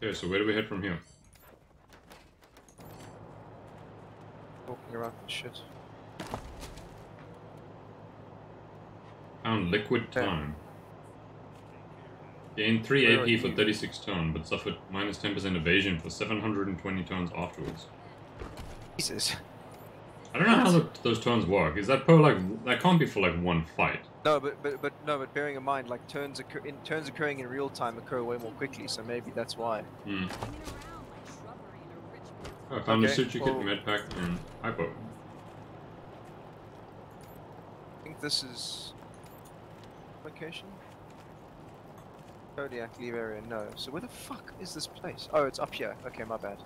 Okay, so where do we head from here? Walking around and shit. Found liquid time. Gained 3 Where AP for 36 ton, but suffered minus 10% evasion for 720 tons afterwards. Jesus. I don't know how the, those turns work. Is that per like that can't be for like one fight? No, but but but no, but bearing in mind, like turns occur in turns occurring in real time occur way more quickly, so maybe that's why. Hmm. I found a Okay, suture kit, well- medpack, and hypo. I think this is location. Kodiak leave area, no. So where the fuck is this place? Oh, it's up here. Okay, my bad.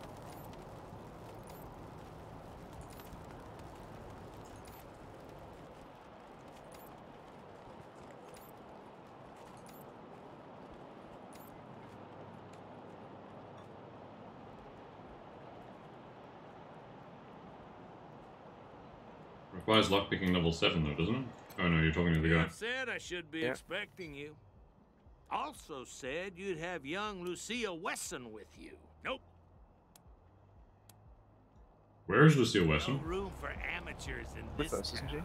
Requires lockpicking level 7 though, doesn't it? Oh no, you're talking to the guy. You said I should be Yeah. expecting you. Also said you'd have young Lucia Wesson with you. Nope. Where is Lucille No Wesson? room for amateurs in With this us, isn't she?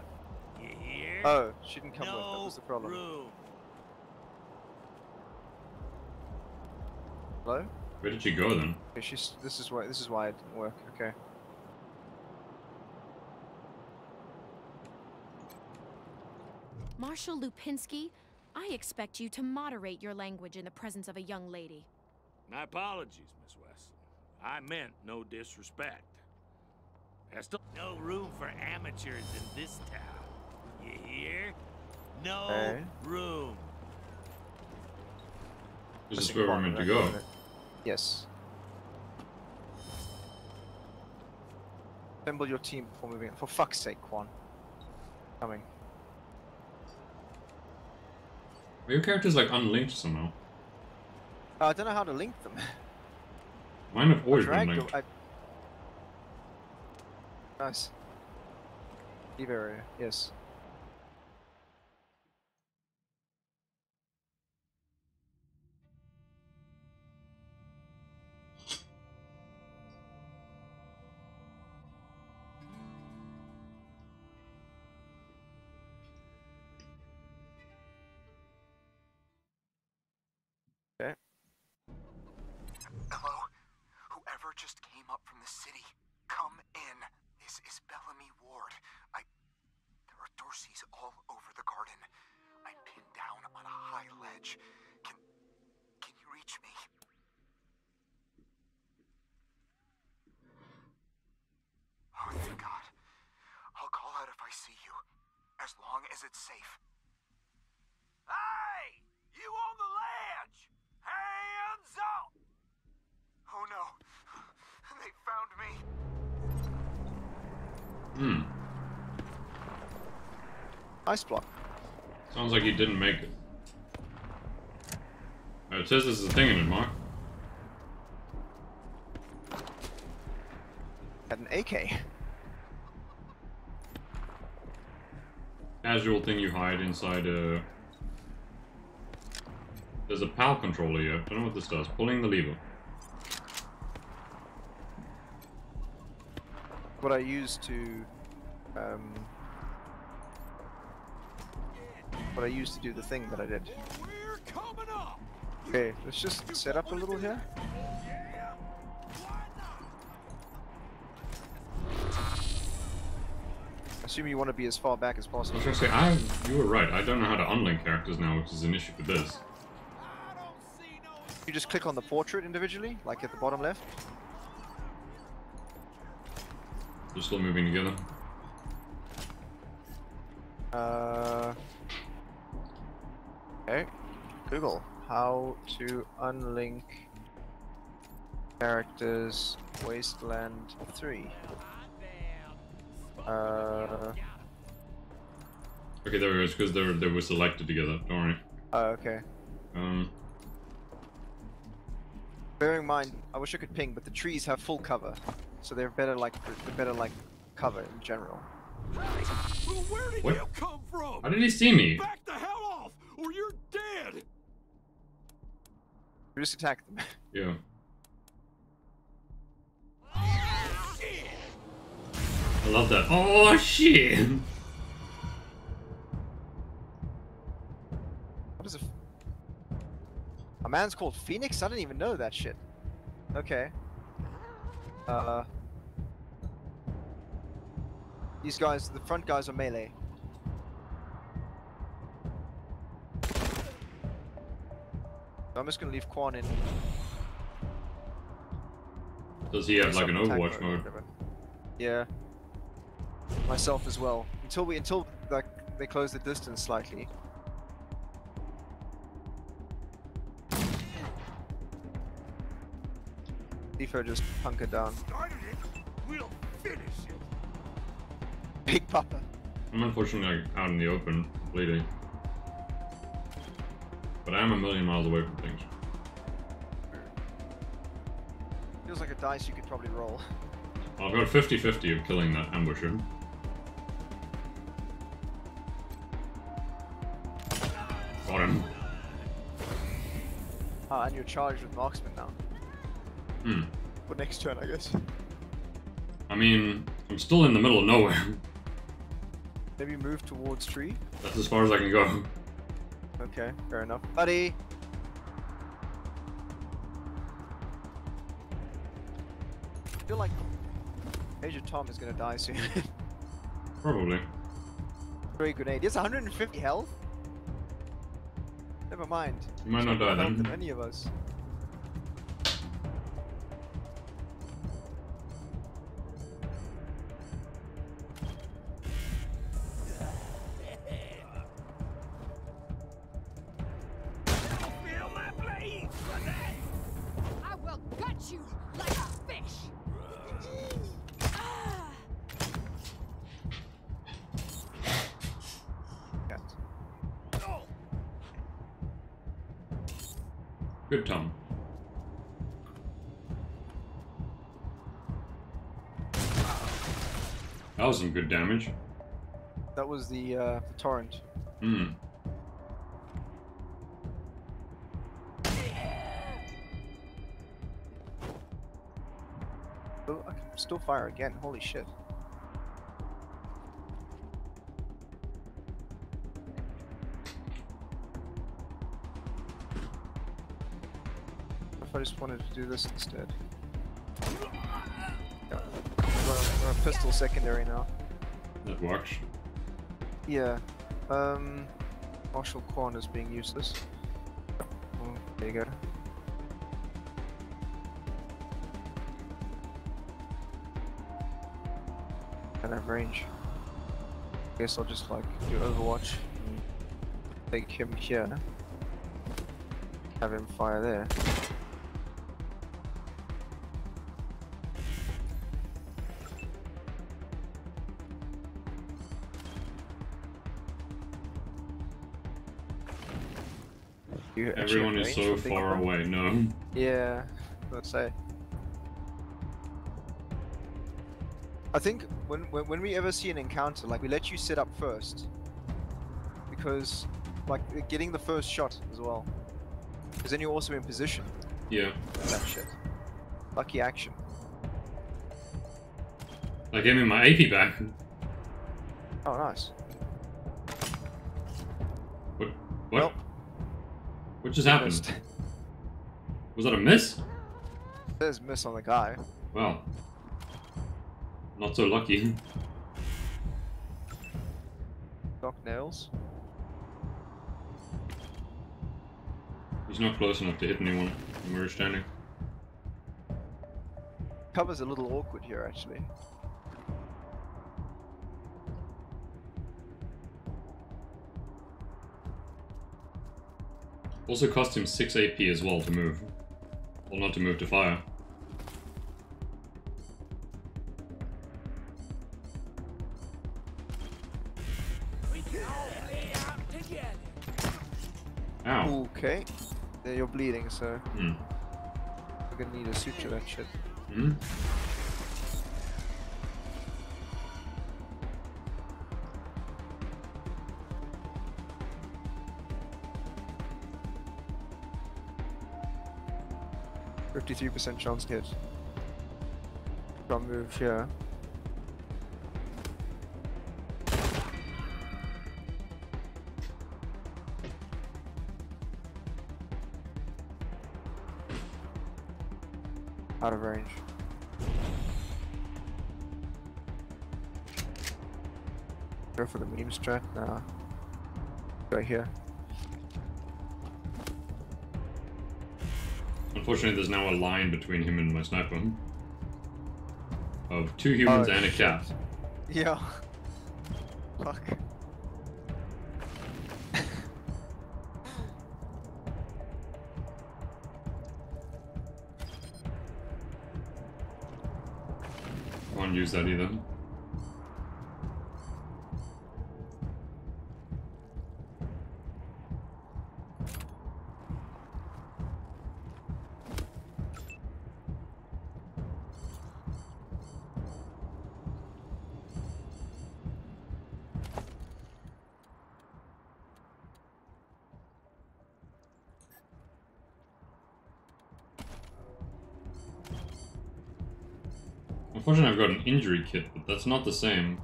You hear? Oh, she didn't come with. That was the problem. room. Hello? Where did she go then? Okay, she's. This is why. This is why it didn't work. Okay. Marshal Lupinski, I expect you to moderate your language in the presence of a young lady. My apologies, Miss Wesson. I meant no disrespect. There's still no room for amateurs in this town. You hear? No Okay. room. This is where we're Quan meant to go. Yes. Assemble your team before moving. For fuck's sake, Quan. Coming. Are your characters like unlinked somehow? Uh, I don't know how to link them. Mine have always been linked. I... Nice. Leave area. Yes. The city, come in. This is Bellamy Ward. I. There are Dorseys all over the garden. I'm pinned down on a high ledge. Can. Can you reach me? Oh, thank God. I'll call out if I see you. As long as it's safe. Hey! You on the ledge! Hands up! Oh no. Hmm. Ice block. Sounds like he didn't make it. Uh, it says there's a thing in it, Mark. Had an AK. Casual thing you hide inside a... There's a PAL controller here. I don't know what this does. Pulling the lever. What I used to. Um, what I used to do the thing that I did. We're coming up. Okay, let's just set up a little here. Assume you want to be as far back as possible. I was gonna say, I, you were right. I don't know how to unlink characters now, which is an issue with this. You just click on the portrait individually, like at the bottom left. They're still moving together. Uh, okay. Google how to unlink characters Wasteland 3. Uh, Okay, there it is, because they were, they were selected together. Don't worry. oh, okay. Um, Bearing in mind, I wish I could ping, but the trees have full cover, so they're better like they're better like cover in general. Well, where did what? you come from? How did he see me? Back the hell off, or you're dead. You just attack them. Yeah. I love that. Oh shit! What is a? A man's called Phoenix. I didn't even know that shit. Okay. Uh... These guys, the front guys are melee. So I'm just gonna leave Quan in. Does he have like an Overwatch mode? Yeah. Myself as well. Until we until like they close the distance slightly. Defo just hunker down. Started it, we'll finish it. Big Papa. I'm unfortunately like, out in the open completely. But I am a million miles away from things. Feels like a dice you could probably roll. I've got 50-50 of killing that ambusher. Got him. Ah, and you're charged with marksman now. Hmm. For next turn, I guess. I mean, I'm still in the middle of nowhere. Maybe move towards tree. That's as far as I can go. Okay, fair enough. Buddy! I feel like Major Tom is gonna die soon. Probably. Great grenade. He has 150 health? Never mind. You might not die then. than any of us. Good damage. That was the uh, torrent. Hmm. Oh, I can still fire again. Holy shit. If I just wanted to do this instead? Yeah. I'm on- I'm on a pistol secondary now. That works. Yeah. Um, Marshall Quan is being useless. Oh, there you go. And have range. I Guess I'll just like do Overwatch. and Take him here. Have him fire there. You Everyone is so far Quan? away. No. Yeah, let's say. I think when, when when we ever see an encounter, like we let you sit up first, because like getting the first shot as well, because then you're also in position. Yeah. That shit. Lucky action. I gave me my AP back. Oh, nice. What? What? Well, what just happened? missed. Was that a miss? There's miss on the guy. Well. Not so lucky. Doc nails. He's not close enough to hit anyone when we're standing. Cover's a little awkward here, actually. Also costs him 6 AP as well to move. Well, not to move to fire. Ow. Okay. Yeah, you're bleeding, so... Mm. We're gonna need a suture that shit. Hmm? Two percent chance hit. From move here. Out of range. Go for the meme strike now. Right here. Unfortunately, there's now a line between him and my sniper. Of two humans Oh, and a shit. cat. Yeah. Fuck. Can't use that either. Injury kit, but that's not the same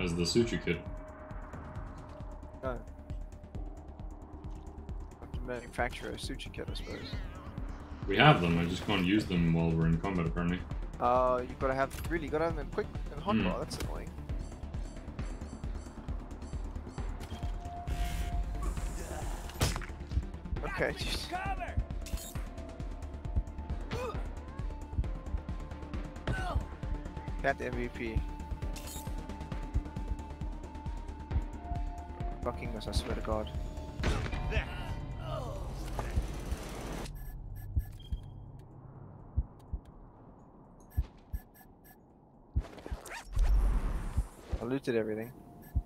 as the suture kit. No. Have to manufacture a suture kit, I suppose. We have them, I just can't use them while we're in combat, apparently. Uh, you've got to have really got to have them quick and Hmm. hotbar. That's annoying. Okay. Cover! MVP. Fucking us, I swear to God. I looted everything. I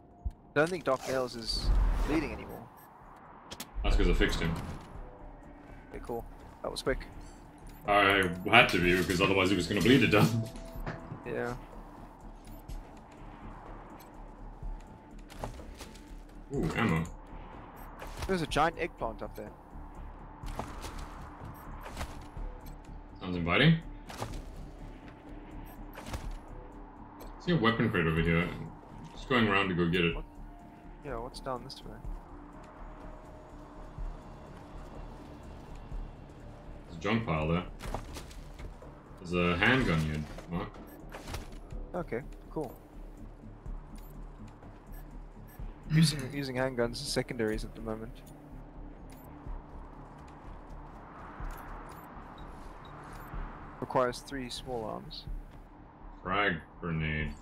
Don't think Doc Nails is bleeding anymore. That's because I fixed him. Okay, cool. That was quick. I had to be, because otherwise he was going to bleed to death. Yeah. Ooh, ammo. There's a giant eggplant up there. Sounds inviting. See a weapon crate over here. I'm Just going around to go get it. Yeah, what's down this way? There's a junk pile there. There's a handgun here, Mark. Okay, cool. Hmm. using using handguns as secondaries at the moment. Requires three small arms. Frag grenade.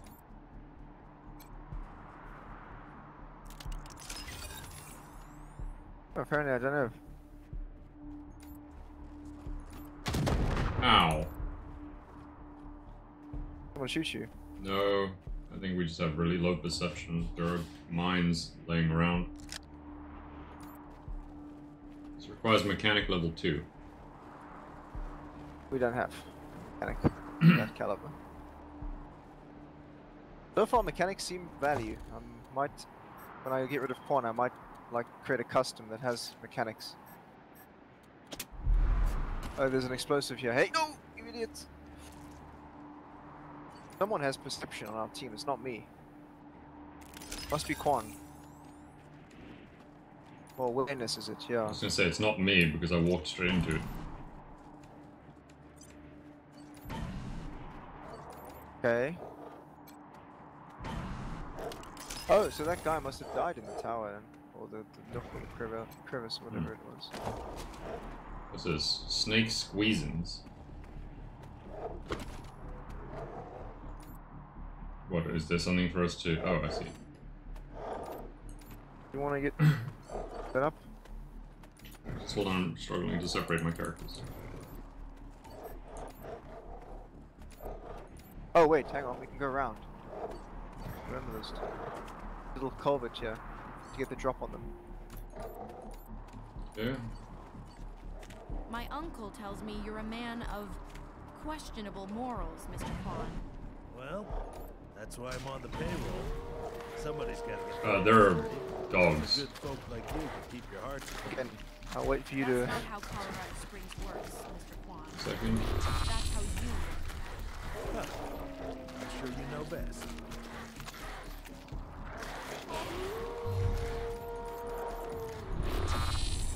Apparently, I don't know. Someone shoot you. No, I think we just have really low perception. There are mines laying around. This requires mechanic level 2. We don't have mechanic that caliber. So far, mechanics seem value. I might, when I get rid of pawn, I might like create a custom that has mechanics. Oh, there's an explosive here. Hey, no, you idiots! Someone has perception on our team. It's not me. Must be Quan. Well, awareness is it? yeah. I was gonna say it's not me because I walked straight into it. Okay. Oh, so that guy must have died in the tower then. Or the, the nook or the crevice, crevice whatever hmm. it was. What's this? Snake squeezins. What, is there something for us to... Oh, I see. You want to get set up? Just hold on, I'm struggling to separate my characters. Oh wait, hang on, we can go around. Remember this little culvert here to get the drop on them. Yeah? My uncle tells me you're a man of questionable morals, Mr. Quan. Well, that's why I'm on the payroll. Somebody's got to get uh, there are Only dogs. Good folk like you can keep your hearts. Again, I'll wait for you That's to. not how Colorado Springs works, Mr. Quan. Second. That's how you work. I'm sure you know best.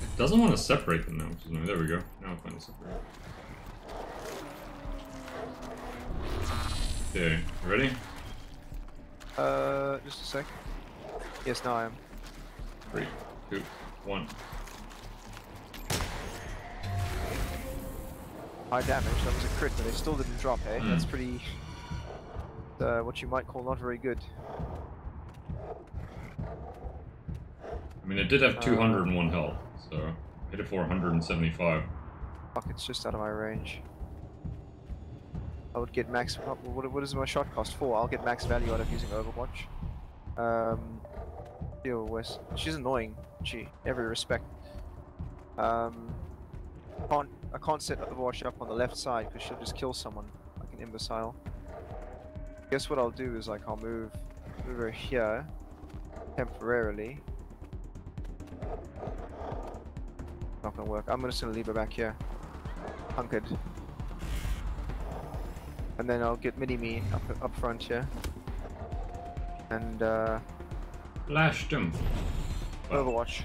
It doesn't want to separate them now, which is annoying. There we go. Now I finally separate. Okay, ready? Uh, just a sec. Yes, now I am. Three, two, one. High damage. That was a crit, but they still didn't drop. Hey, Hmm. that's pretty. Uh, what you might call not very good. I mean, it did have 201 health, so hit it for 175. Fuck, it's just out of my range. I would get max. What, what does my shot cost? Four. I'll get max value out of using Overwatch. Um, deal with. She's annoying. Gee, every respect. Um, can't I can't set Overwatch up on the left side because she'll just kill someone like an imbecile. Guess what I'll do is like I'll move over here temporarily. Not gonna work. I'm just gonna leave her back here, hunkered. And then I'll get mini me up up front here. And uh, him. Overwatch.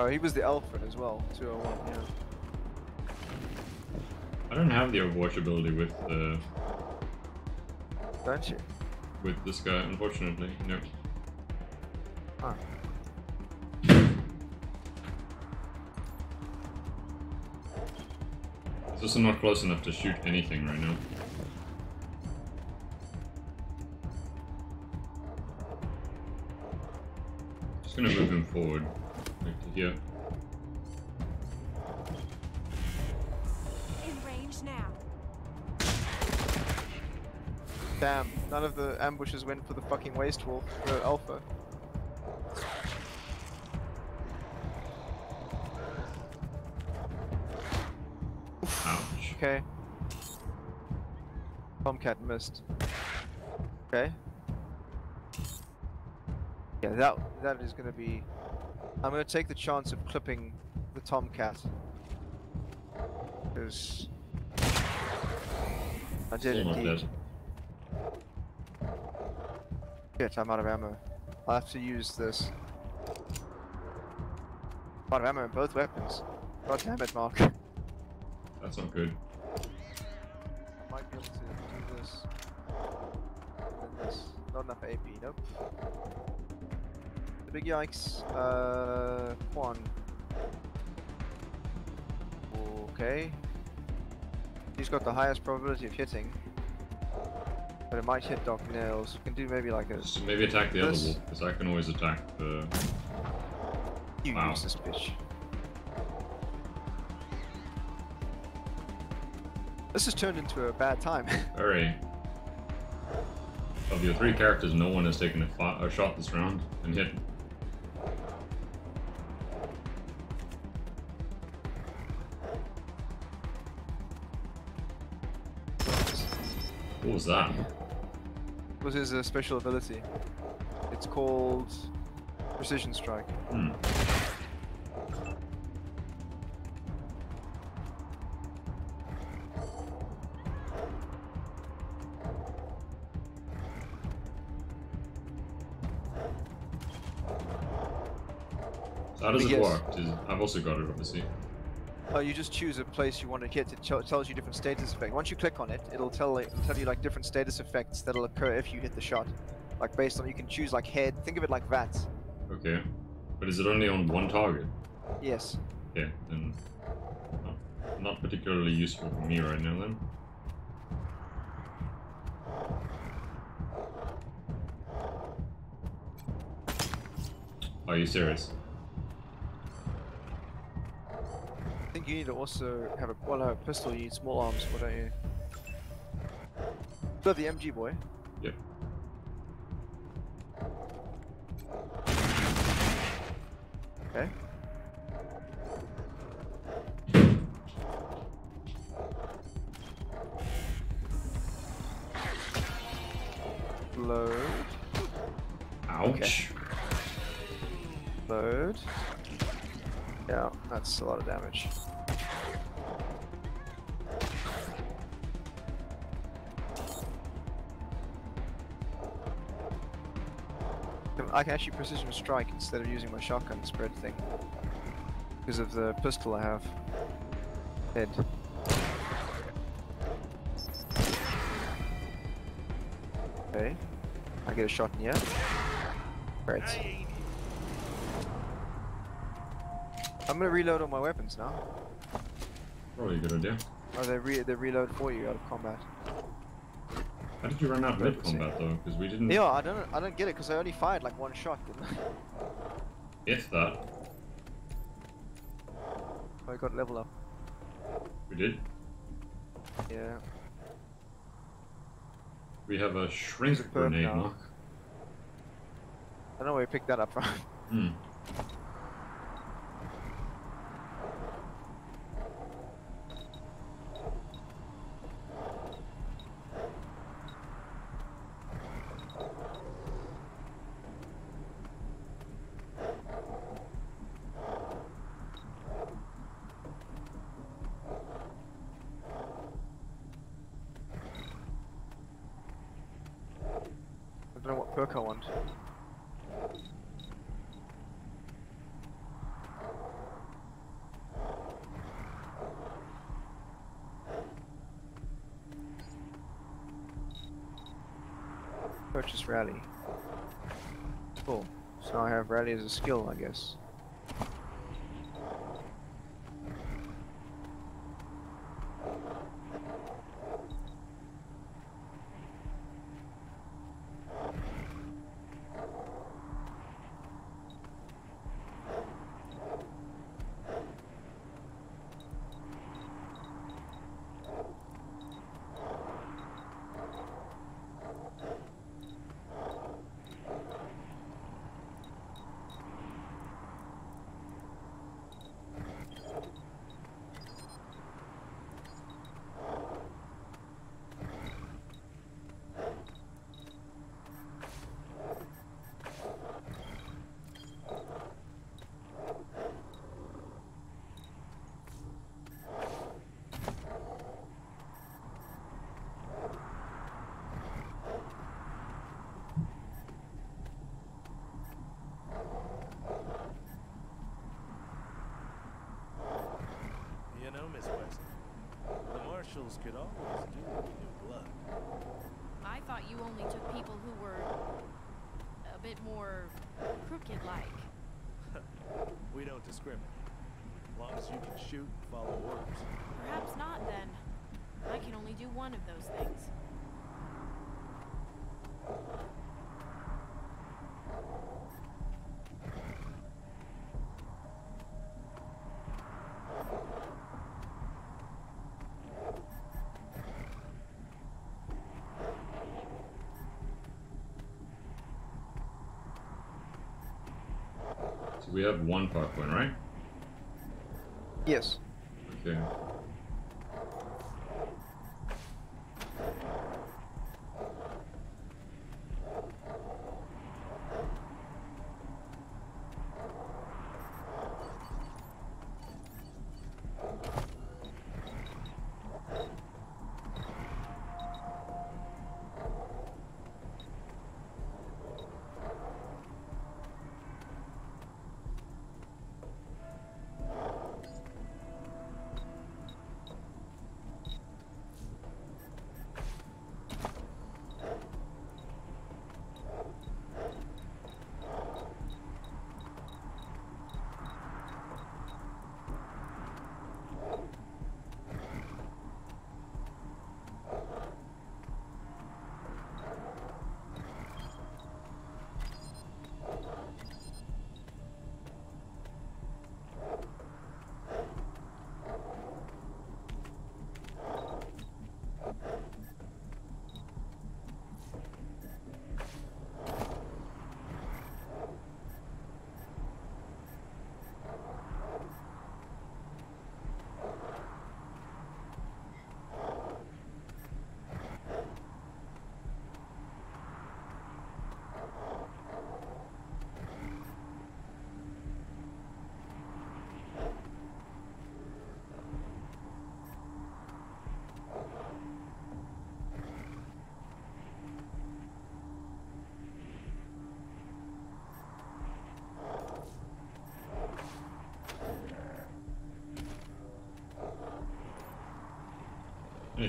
Oh, he was the alpha as well, 201, yeah. I don't have the Overwatch ability with uh, Don't you? With this guy, unfortunately. No. Huh. Also not close enough to shoot anything right now. Just gonna move him forward, like to here. Damn, none of the ambushes went for the fucking waste wolf, the alpha. Ouch. Okay. Tomcat missed. Okay. Yeah, that that is gonna be. I'm gonna take the chance of clipping the Tomcat. Because I did indeed. dead. Shit, I'm out of ammo. I'll have to use this. I'm out of ammo in both weapons. God damn it, Mark. That's not good. Might be able to do this. And this. Not enough AP, nope. The big yikes. Uh, Quan. Okay. He's got the highest probability of hitting. But it might hit Doc Nails. We can do maybe like a. So maybe attack the other This- wolf, because I can always attack the... You Wow. use this bitch. This has turned into a bad time. Alright. Of your three characters, no one has taken a, a shot this round and hit. That? was his uh, special ability. It's called Precision Strike. Hmm. So how does it Yes. work? Does- I've also got it, obviously. Oh, you just choose a place you want to hit. It tells you different status effects. Once you click on it, it'll tell it'll tell you like different status effects that'll occur if you hit the shot. Like based on you can choose like head. Think of it like that. Okay. But is it only on one target? Yes. Okay, then not, not particularly useful for me right now then. Are you serious? I think you need to also have a well, no, a pistol. You need small arms. What don't you? You the MG boy. I can actually precision strike instead of using my shotgun spread thing. Because of the pistol I have. Head. Okay. I get a shot in here. Great. I'm gonna reload all my weapons now. Probably a good idea. Oh, they re they reload for you out of combat. How did you run out of mid combat though? Because we didn't Yeah, I don't I don't get it because I only fired like one shot, didn't I? get that. I got level up. We did. Yeah. We have a shrink There's grenade now. I don't know where you picked that up from. Hmm. I don't know what perk I want. Purchase rally. Cool. So now I have rally as a skill, I guess. You know, Miss Wesson, the marshals could always do with new blood. I thought you only took people who were a bit more crooked-like. We don't discriminate. As long as you can shoot and follow orders. Perhaps not then. I can only do one of those things. So we have one park point, right? Yes. Okay.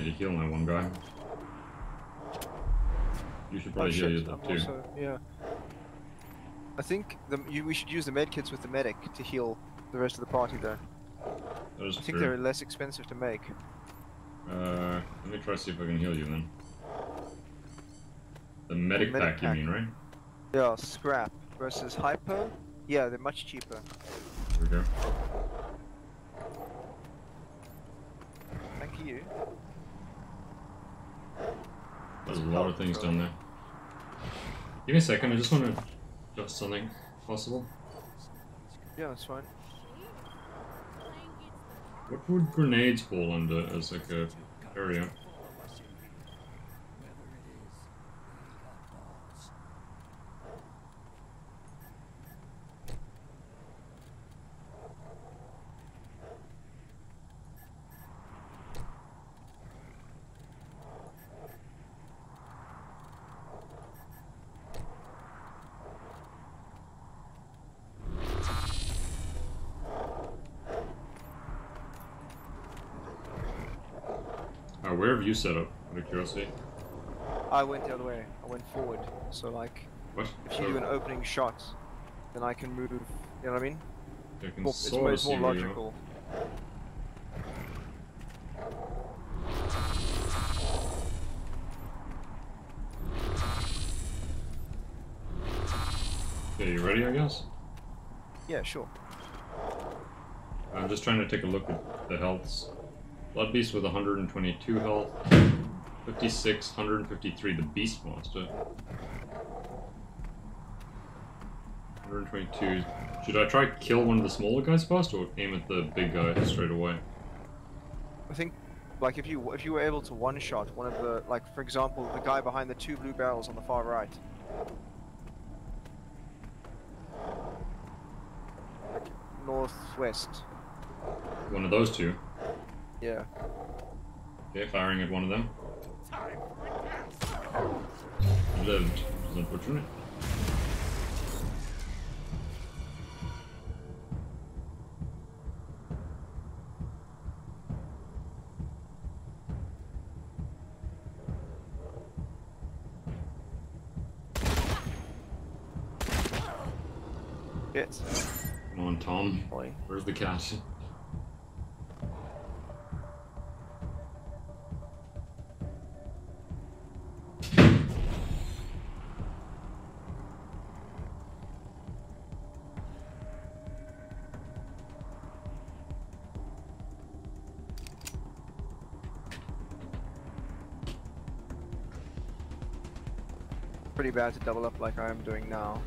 Heal my one guy. You should probably oh, heal shit, you I'm too. also, yeah. I think the, you, we should use the medkits with the medic to heal the rest of the party though. I think they're less expensive to make. Uh, let me try to see if I can heal you then. The medic, medic pack, you mean, right? Yeah, scrap versus hyper. Yeah, they're much cheaper. Here we go. Thank you. There's a lot of things down there. Give me a second, I just want to adjust something possible. Yeah, that's fine. What would grenades fall under as like a area? Uh, where have you set up? Out of curiosity. I went the other way. I went forward. So like, What? if you do an opening shot, then I can move. You know what I mean? I can More, it's sort it's see more logical. Okay, you ready, I guess? Yeah, sure. I'm just trying to take a look at the healths. Blood Beast with 122 health, 56, 153, the Beast Monster. 122. Should I try kill one of the smaller guys first, or aim at the big guy straight away? I think, like, if you if you were able to one shot one of the, like, for example, the guy behind the two blue barrels on the far right. Like, northwest. One of those two. Yeah. Okay, firing at one of them. Lived, which is unfortunate. Yes. Come on, Tom. Boy. Where's the cat? Pretty bad to double up like I am doing now.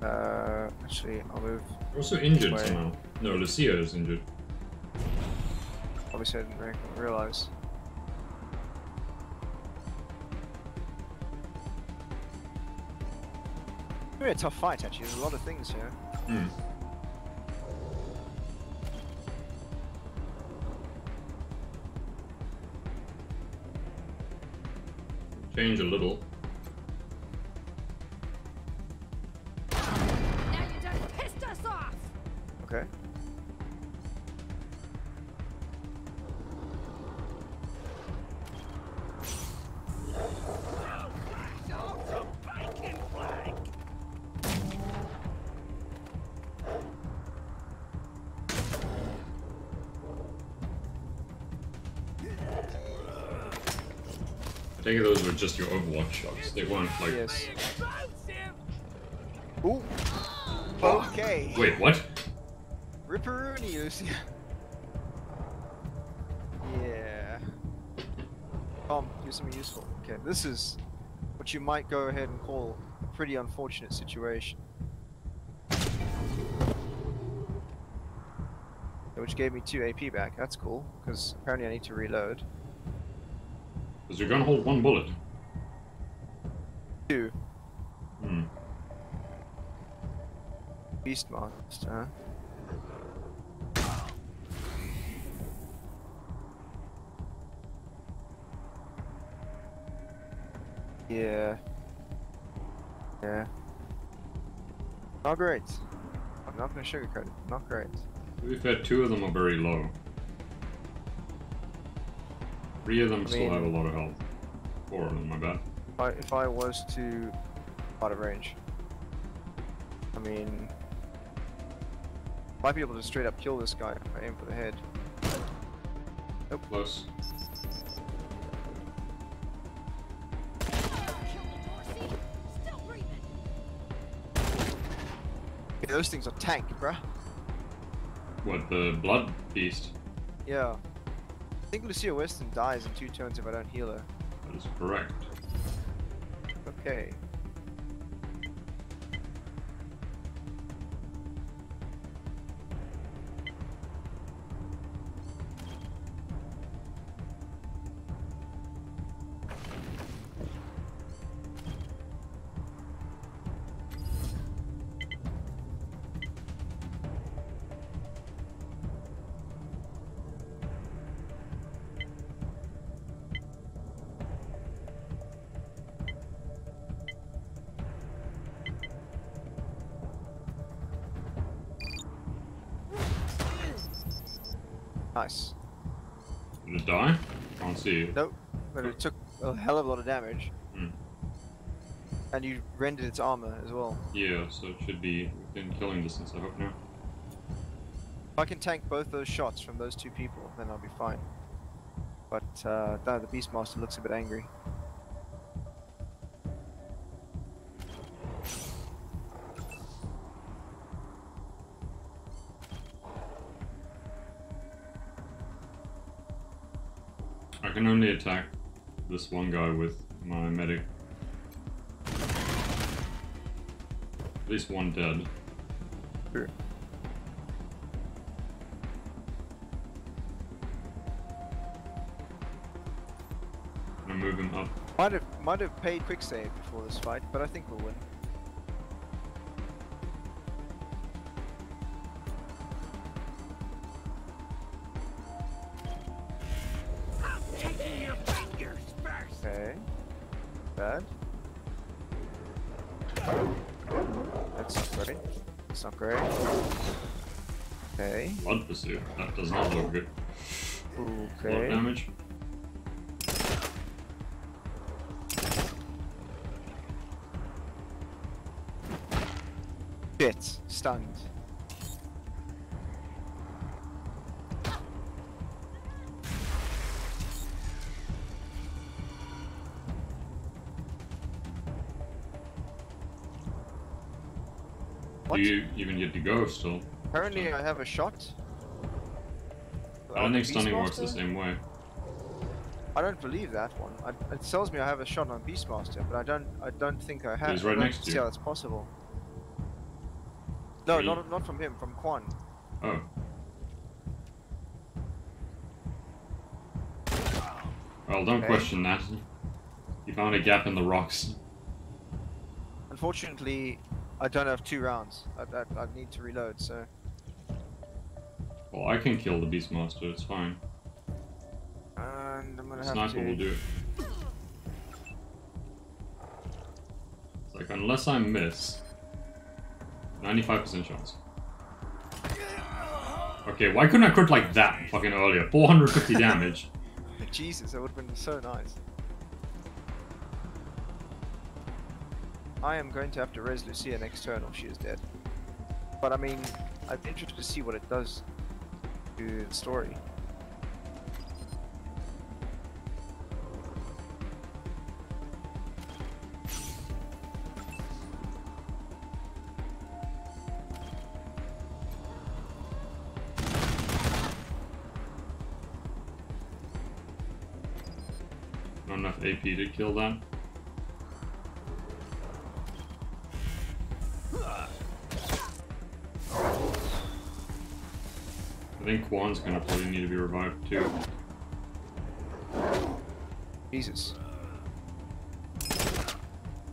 Uh, actually, I'll move. You're also injured Wait. somehow. No, Lucia is injured. Obviously, I didn't re realize. It's be a tough fight, actually. There's a lot of things here. Hmm. Change a little. Now you done pissed us off! Okay. I take those were just your Overwatch shots. They weren't like. Yes. Ooh. Oh. Okay. Wait, what? Ripperoonie, Lucy. yeah. Tom, do something useful. Okay, this is what you might go ahead and call a pretty unfortunate situation. Which gave me 2 AP back. That's cool, because apparently I need to reload. Does your gun hold one bullet? 2. Hmm. Beastmaster, huh? Yeah. Yeah. Not great. I'm not gonna sugarcoat it. Not great. Be fair, two of them are very low. Three of them I still mean- have a lot of health. Four of them, my bad. If I, if I was to out of range, I mean, might be able to straight up kill this guy if I aim for the head. Nope. Close. Yeah, those things are tank, bruh. What, the blood beast? Yeah. I think Lucia Winslow dies in two turns if I don't heal her. That is correct. Okay. Nice. Did it die? Can't see it. Nope. But it took a hell of a lot of damage. Hmm. And you rendered its armor as well. Yeah, so it should be within killing distance, I hope now. If I can tank both those shots from those two people, then I'll be fine. But uh, no, the Beastmaster looks a bit angry. Attack this one guy with my medic. At least one dead. Sure. I'm gonna move him up. Might have might have paid quick save before this fight, but I think we'll win. That does not look good. Blood Okay. damage. Shit. Stunned. What? Do you even get to go still? Apparently I have a shot. I don't think the stunning works the same way. I don't believe that one. I, it tells me I have a shot on Beastmaster, but I don't. I don't think I have. He's right next to see you. how that's possible. No, Are not not from him. From Quan. Oh. Well, don't Okay. question that. You found a gap in the rocks. Unfortunately, I don't have two rounds. I, I, I need to reload. So Well, I can kill the beast Beastmaster, it's fine. and I'm gonna have Sniper to. will do it. It's like, unless I miss, 95% chance. Okay, why couldn't I crit like that fucking earlier? 450 damage. Jesus, that would have been so nice. I am going to have to res Lucia next turn or she is dead. But I mean, I'm interested to see what it does story. Not enough AP to kill that. Think Quan's gonna probably need to be revived too. Jesus.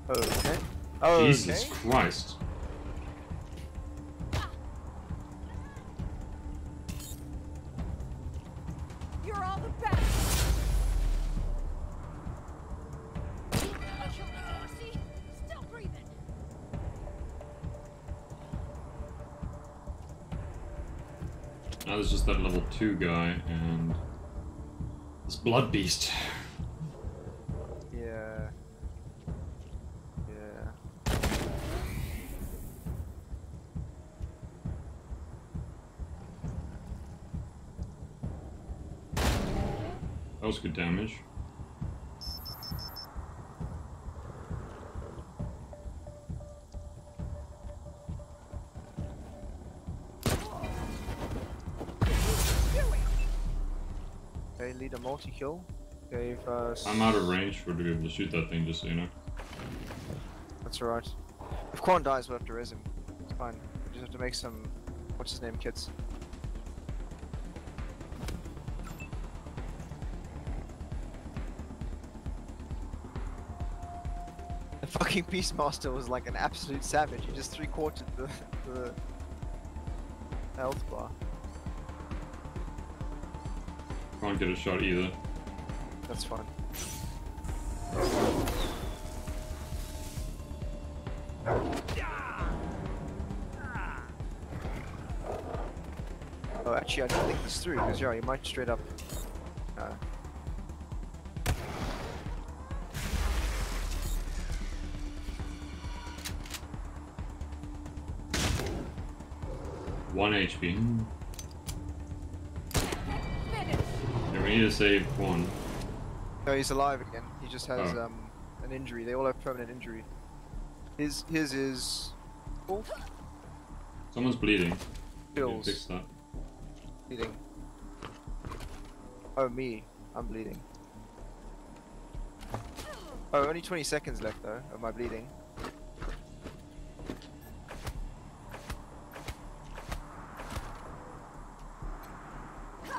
Okay. Oh, Jesus okay. Christ. That level 2 guy, and this Blood Beast. Okay, lead a multi-kill. Gave us... I'm out of range for to be able to shoot that thing, just so you know. That's alright. If Quan dies, we'll have to res him. It's fine. We just have to make some... What's his name, kids? The fucking Beastmaster was like an absolute savage. He just three-quartered the, the health bar. Can't get a shot either. That's fine. Oh, actually, I didn't think this through, because yeah, you might straight up... Uh, One HP. To save one. no, he's alive again. He just has Oh. um, an injury. They all have permanent injury. His, his is... Oh, Someone's bleeding. Fix that. bleeding. Oh, me. I'm bleeding. Oh, only 20 seconds left though of my bleeding.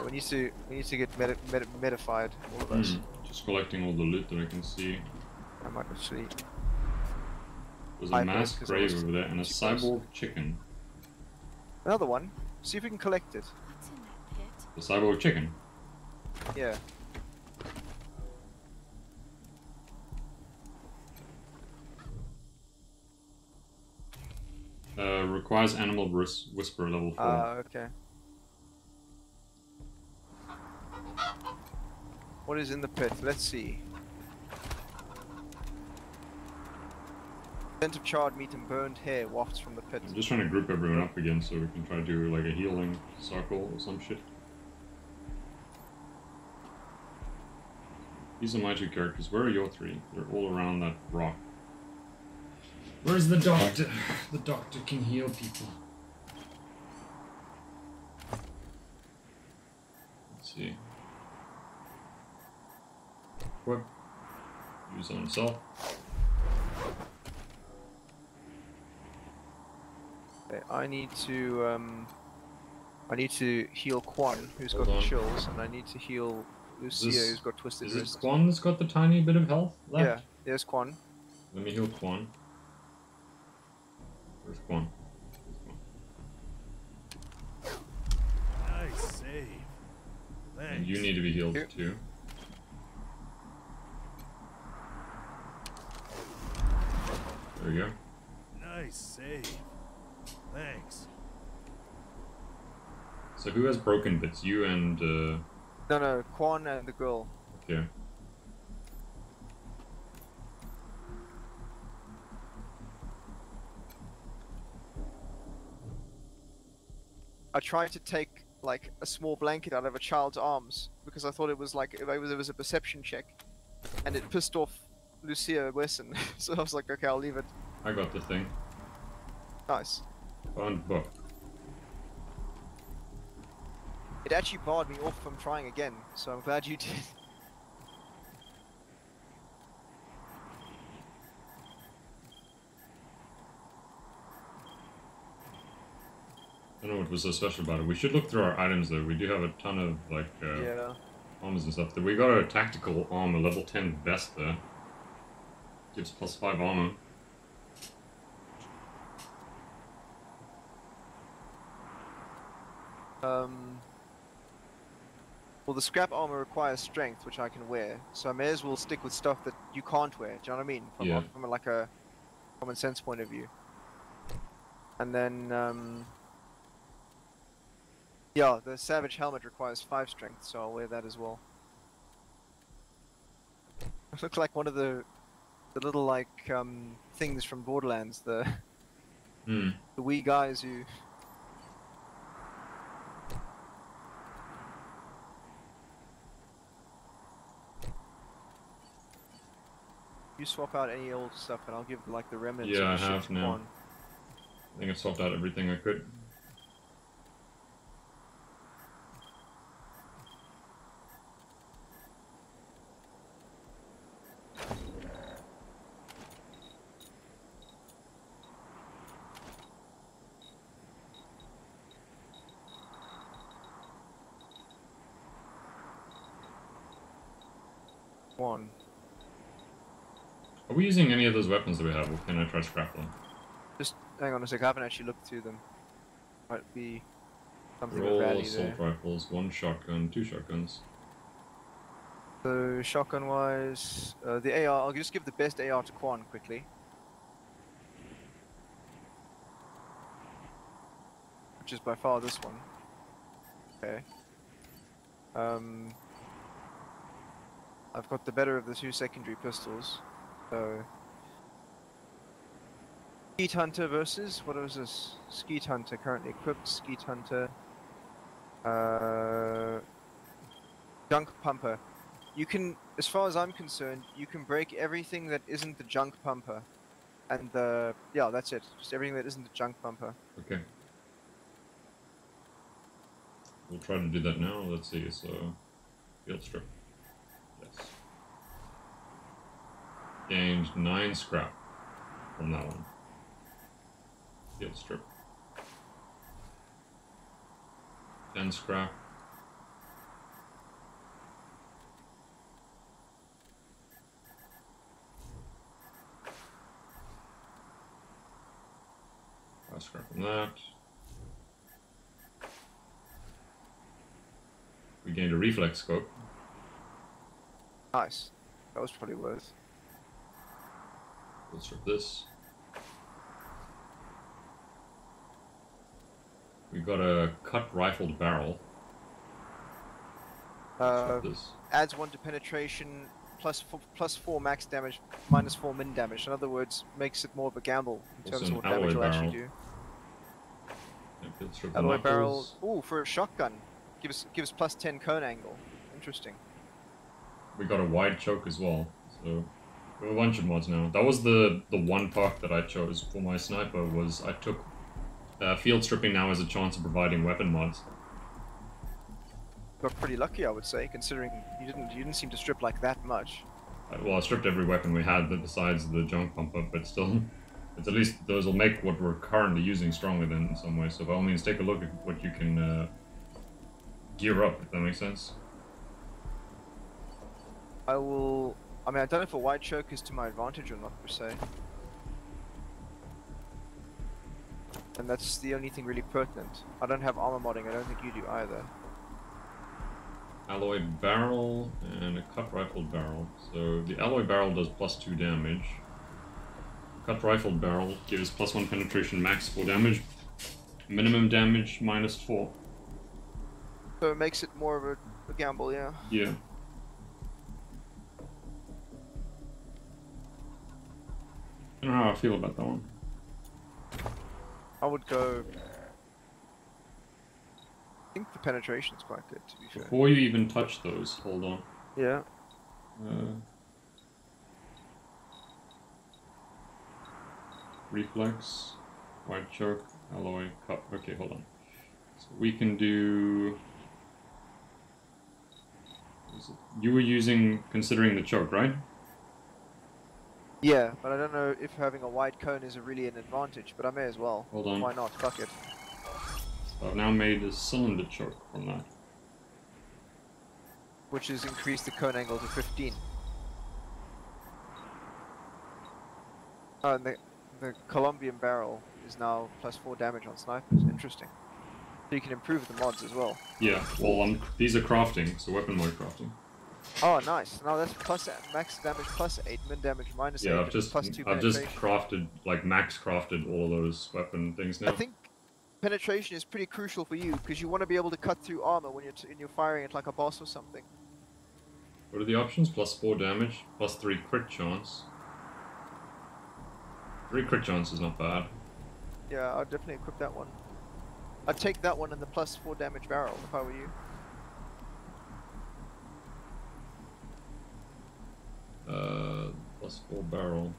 We need to we need to get meta, meta, metafied, all of us. Hmm. Just collecting all the loot that I can see. I might actually. There's a I mass think 'cause I grave over there and a cyborg chicken. Another one. See if we can collect it. What's in that pit? The cyborg chicken. Yeah. Uh, requires animal whis- whisper level 4. Ah, okay. What is in the pit? Let's see. Scent of charred meat and burned hair wafts from the pit. I'm just trying to group everyone up again so we can try to do like a healing circle or some shit. These are my two characters. Where are your three? They're all around that rock. Where's the doctor? The doctor can heal people. Let's see. Equip. Use on himself. Okay, I need to um, I need to heal Quan, who's Hold got on. the chills, and I need to heal Lucia, this- who's got twisted Is it Quan that's got the tiny bit of health left? Yeah, there's Quan. Let me heal Quan. Where's Quan? Where's Quan? Nice save. Thanks. And you need to be healed Here. too. There you go. Nice save. Thanks. So who has broken bits? You and uh No, no, Quan and the girl. okay. I tried to take like a small blanket out of a child's arms because I thought it was like it was, it was a perception check, and it pissed off Lucia Winslow. so I was like, okay, I'll leave it. I got the thing. Nice. Found book. It actually barred me off from trying again, so I'm glad you did. I don't know what was so special about it. We should look through our items though. We do have a ton of like uh, yeah. armors and stuff. We got a tactical armor, level 10 vest there. Gives plus 5 armor. Um. Well, the scrap armor requires strength, which I can wear, so I may as well stick with stuff that you can't wear. Do you know what I mean? From, Yeah. from like a common sense point of view. And then, um, yeah, the savage helmet requires five strength, so I'll wear that as well. It looks like one of the the little like um things from Borderlands, the Hmm. the wee guys who You swap out any old stuff and I'll give like the remnants Yeah, of the I have now. Quan. I think I swapped out everything I could. Quan. Are we using any of those weapons that we have, or can I try scrap them? Just hang on a sec, I haven't actually looked through them. Might be something They're of all value assault there. rifles, one shotgun, two shotguns. So shotgun wise, uh, the AR. I'll just give the best AR to Quan quickly. Which is by far this one. Okay. Um, I've got the better of the two secondary pistols. So. Skeet Hunter versus what was this? Skeet Hunter currently equipped. Skeet Hunter. Uh, Junk Pumper. You can, as far as I'm concerned, you can break everything that isn't the junk pumper. And the, yeah, that's it. Just everything that isn't the junk pumper. Okay. We'll try to do that now. Let's see. So, field strip. Yes. Gained nine scrap from that one. Field strip. Ten scrap. Five scrap from that. We gained a reflex scope. Nice. That was probably worth. Let's strip this. We've got a cut rifled barrel. Uh, adds one to penetration, plus four, plus four max damage, minus four min damage. In other words, makes it more of a gamble in Also terms of what damage you'll actually do. Field Alloy barrel. Ooh, for a shotgun, gives gives plus ten cone angle. Interesting. We got a wide choke as well. So we have a bunch of mods now. That was the the one perk that I chose for my sniper was I took uh, field stripping now as a chance of providing weapon mods. Got pretty lucky, I would say, considering you didn't you didn't seem to strip like that much. Uh, well, I stripped every weapon we had that besides the junk pumper, but still, it's at least those will make what we're currently using stronger than in some way. So by all means, take a look at what you can uh, gear up, if that makes sense. I will. I mean, I don't know if a wide choke is to my advantage or not per se. And that's the only thing really pertinent. I don't have armor modding. I don't think you do either. Alloy barrel and a cut rifled barrel. So the alloy barrel does plus two damage. Cut rifled barrel gives plus one penetration, max four damage. Minimum damage minus four. So it makes it more of a, a gamble, yeah. Yeah. I don't know how I feel about that one. I would go. I think the penetration's quite good, to be fair. Before you even touch those, hold on. Yeah. Uh, reflex, white choke, alloy, cup. Okay, hold on. So we can do. You were using considering the choke, right? Yeah, but I don't know if having a wide cone is really an advantage, but I may as well. Hold on. Why not? Fuck it. So I've now made a cylinder choke from that. Which has increased the cone angle to 15. Oh, and the, the Colombian barrel is now plus 4 damage on snipers. Interesting. So you can improve the mods as well. Yeah. Well, um, these are crafting, so weapon mode crafting. Oh, nice. Now that's plus max damage plus 8, min damage minus 8, Yeah, I've just plus 2 I've just crafted like max crafted all of those weapon things now. I think penetration is pretty crucial for you because you want to be able to cut through armor when you're t- when you're firing at like a boss or something. What are the options? Plus 4 damage, plus 3 crit chance. 3 crit chance is not bad. Yeah, I'd definitely equip that one. I'd take that one and the plus four damage barrel if I were you. Uh, plus 4 barrel.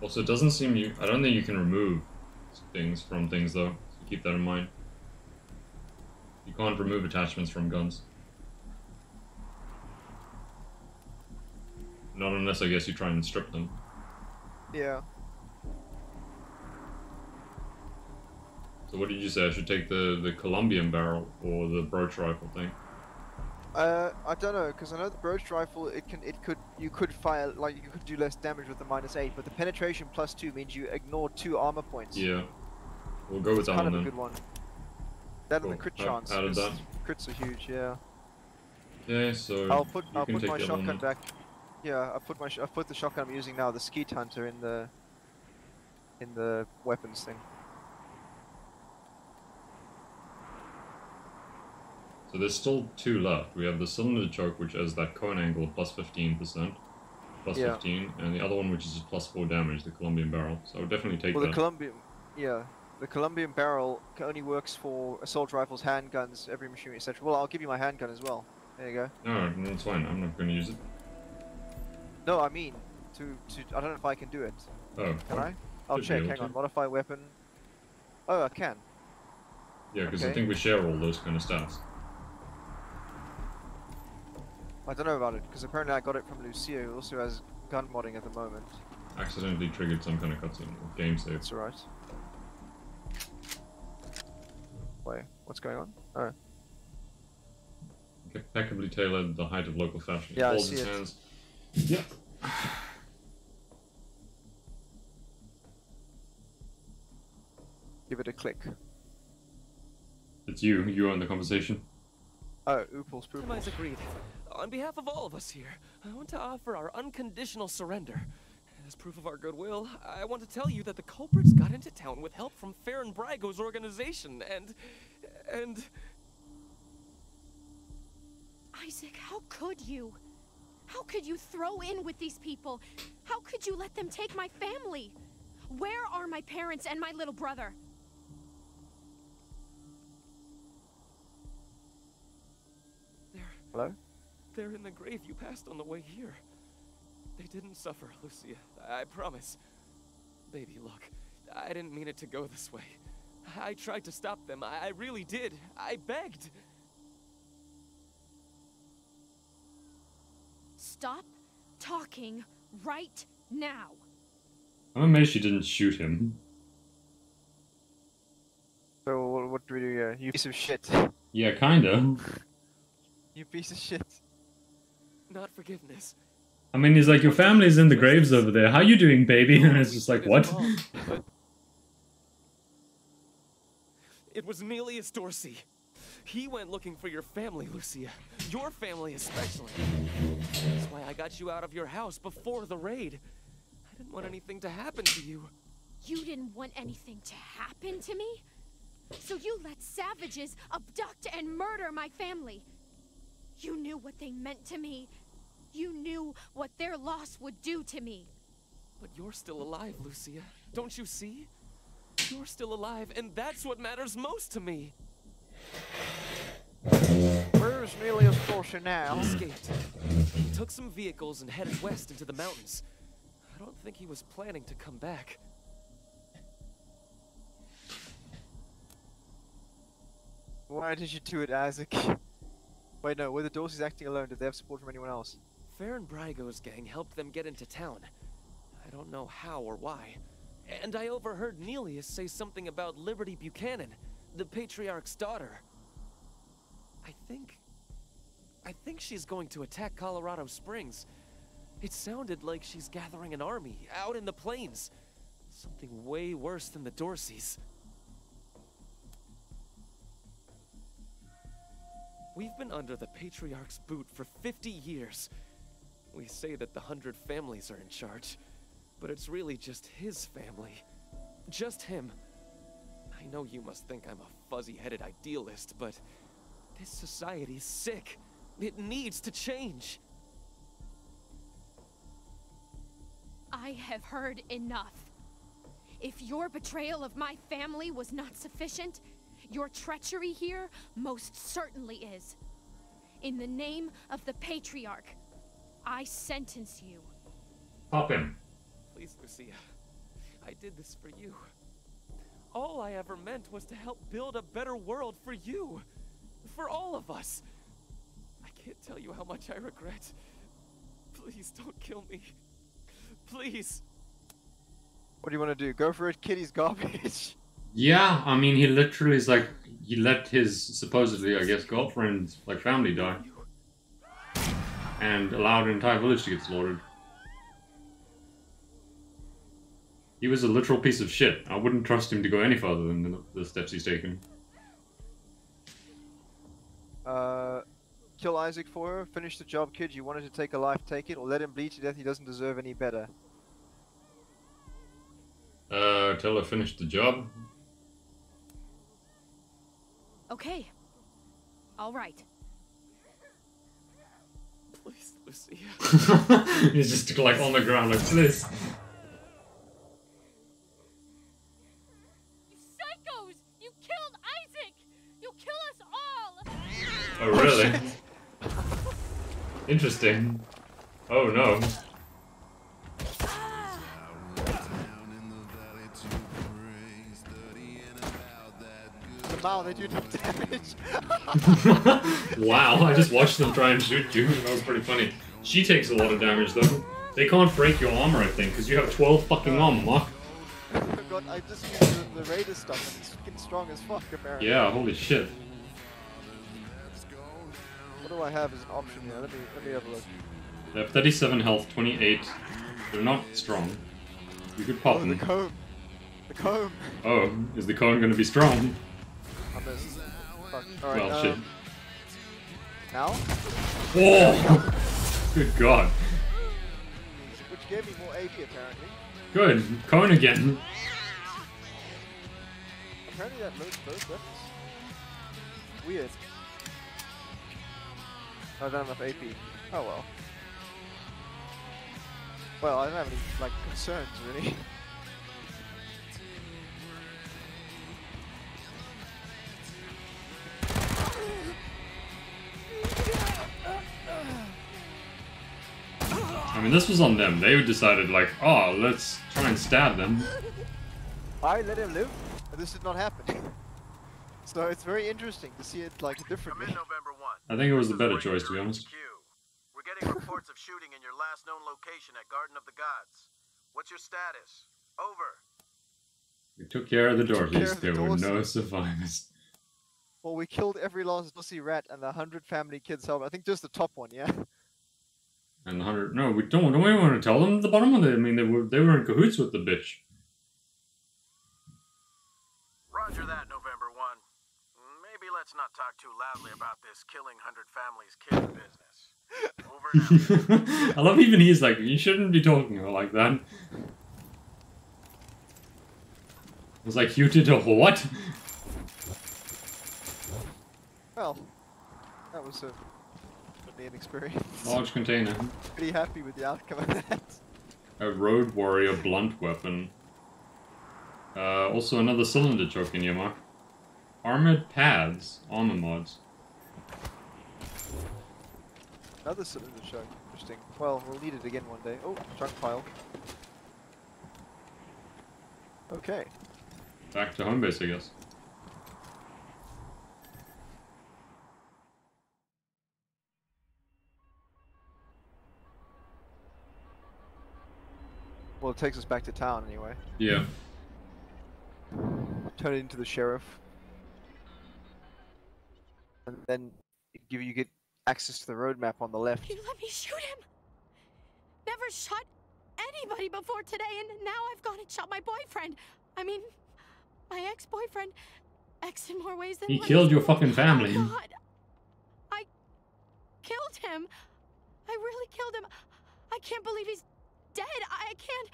Also, it doesn't seem you. I don't think you can remove things from things though, so keep that in mind. You can't remove attachments from guns. Not unless I guess you try and strip them. Yeah. So what did you say? I should take the, the Colombian barrel or the broach rifle thing? Uh, I don't know, because I know the broach rifle, it can, it could, you could fire, like, you could do less damage with the minus eight, but the penetration plus two means you ignore two armor points. Yeah. We'll go with It's that kind one of a good one. That and the crit chance. added 'cause that. Crits are huge, yeah. Okay, so I'll put, I'll put my the other one shotgun then. back. Yeah, I put my, sh I put the shotgun I'm using now, the skeet hunter, in the, in the weapons thing. So there's still two left. We have the cylinder choke, which has that cone angle of plus 15%, plus Yeah. 15, and the other one, which is just plus 4 damage, the Colombian barrel. So I would definitely take Well, the that. Colombian, yeah, the Colombian barrel only works for assault rifles, handguns, every machine, etc. Well, I'll give you my handgun as well. There you go. no, no, it's fine. I'm not going to use it. No, I mean, to, to, I don't know if I can do it. Oh, Can I? I'll check. Hang to. on. Modify weapon. Oh, I can. yeah, because I think we share all those kind of stats. I don't know about it because apparently I got it from Lucio, who also has gun modding at the moment. Accidentally triggered some kind of cutscene or game save. It's alright. Wait, what's going on? Oh, Impeccably tailored, the height of local fashion. Yeah, I see it. hands. Yep. give it a click. It's you. You own the conversation. Oh, oopals Compromise poopals. agreed. On behalf of all of us here, I want to offer our unconditional surrender. As proof of our goodwill, I want to tell you that the culprits got into town with help from Faran Brygo's organization, and... and... Isaac, how could you? How could you throw in with these people? How could you let them take my family? Where are my parents and my little brother? they're... Hello? They're in the grave you passed on the way here. They didn't suffer, Lucia. I promise. Baby, look. I didn't mean it to go this way. I tried to stop them. I, I really did. I begged. Stop talking right now. I'm amazed she didn't shoot him. So what, what do we do here? You piece of shit. Yeah, kinda. you piece of shit. Not forgiveness. I mean, he's like, your family's in the graves over there. How you doing, baby? And it's just like, what? it all, but- It was Nelius Dorsey. He went looking for your family, Lucia. Your family especially. That's why I got you out of your house before the raid. I didn't want anything to happen to you. You didn't want anything to happen to me? So you let savages abduct and murder my family. You knew what they meant to me. You knew what their loss would do to me. But you're still alive, Lucia. Don't you see? You're still alive, and that's what matters most to me. Where's Nelius Dorsey now? He escaped. He took some vehicles and headed west into the mountains. I don't think he was planning to come back. Why did you do it, Isaac? Wait, no, were the Dorseys acting alone? Did they have support from anyone else? Faran Brygo's gang helped them get into town. I don't know how or why. And I overheard Nelius say something about Liberty Buchanan, the Patriarch's daughter. I think... I think she's going to attack Colorado Springs. It sounded like she's gathering an army out in the plains. Something way worse than the Dorseys. We've been under the Patriarch's boot for 50 years. We say that the Hundred Families are in charge, but it's really just his family. Just him. I know you must think I'm a fuzzy headed idealist, but this society's sick. It needs to change. I have heard enough. If your betrayal of my family was not sufficient, your treachery here most certainly is. In the name of the Patriarch, I sentence you. Pop him. Please, Lucia. I did this for you. All I ever meant was to help build a better world for you. For all of us. I can't tell you how much I regret. Please don't kill me. Please. What do you want to do? Go for it, Kitty's garbage. Yeah, I mean, he literally is like, he let his supposedly, I guess, girlfriend, like family die. And allowed an entire village to get slaughtered. He was a literal piece of shit. I wouldn't trust him to go any further than the, the steps he's taken. Uh, kill Isaac for her. Finish the job, kid. You wanted to take a life, take it, or let him bleed to death. He doesn't deserve any better. Uh, tell her finish the job. Okay. All right. Please, Lucia. he's just like on the ground like this. You psychos! You killed Isaac! You kill us all! Oh, really? Interesting. Oh no. Wow, they do no damage. wow, I just watched them try and shoot you. That was pretty funny. She takes a lot of damage though. They can't break your armor, I think, because you have 12 fucking uh, armor, Mark. God, I just used the, the Raider stuff and it's fucking strong as fuck, apparently. Yeah, holy shit. What do I have as an option here? Let me, let me have a look. They have 37 health, 28. They're not strong. You could pop Oh, the them. comb. The comb. Oh, is the cone gonna be strong? Fuck. Alright, well, um, shit. now? Whoa! Good god. Which gave me more AP, apparently. Good. Cone again. Apparently that loads both weapons. Weird. I don't have enough AP. Oh well. Well, I don't have any, like, concerns, really. I mean, this was on them. They decided, like, oh, let's try and stab them. I let him live, and this did not happen. so it's very interesting to see it, like, Come differently. in November 1. I think it was the better choice, to be honest. We're getting reports of shooting in your last known location at Garden of the Gods. What's your status? Over. We took care of the took care the There were no survivors. Well, we killed every last Dorsey rat and the hundred family kids help. I think just the top one, yeah? And the hundred. No, we don't. Don't we want to tell them the bottom one? I mean, they were they were in cahoots with the bitch. Roger that, November 1. Maybe let's not talk too loudly about this killing 100 families kid business. Over now. I love even he's like, you shouldn't be talking like that. It's like you did a what? Well, that was a an experience. Large container. Pretty happy with the outcome of that. A road warrior blunt weapon. Uh, also another cylinder choke in Yamar. Armored pads, armor mods. Another cylinder show. Interesting. Well, we'll need it again one day. Oh, junk pile. Okay. Back to home base, I guess. Well, it takes us back to town anyway. Yeah. Turn it into the sheriff. And then give you get access to the roadmap on the left. You let me shoot him! Never shot anybody before today, and now I've gone and shot my boyfriend. I mean, my ex-boyfriend. Ex in more ways than He killed your fucking family. Oh, God. I killed him. I really killed him. I can't believe he's dead. I can't.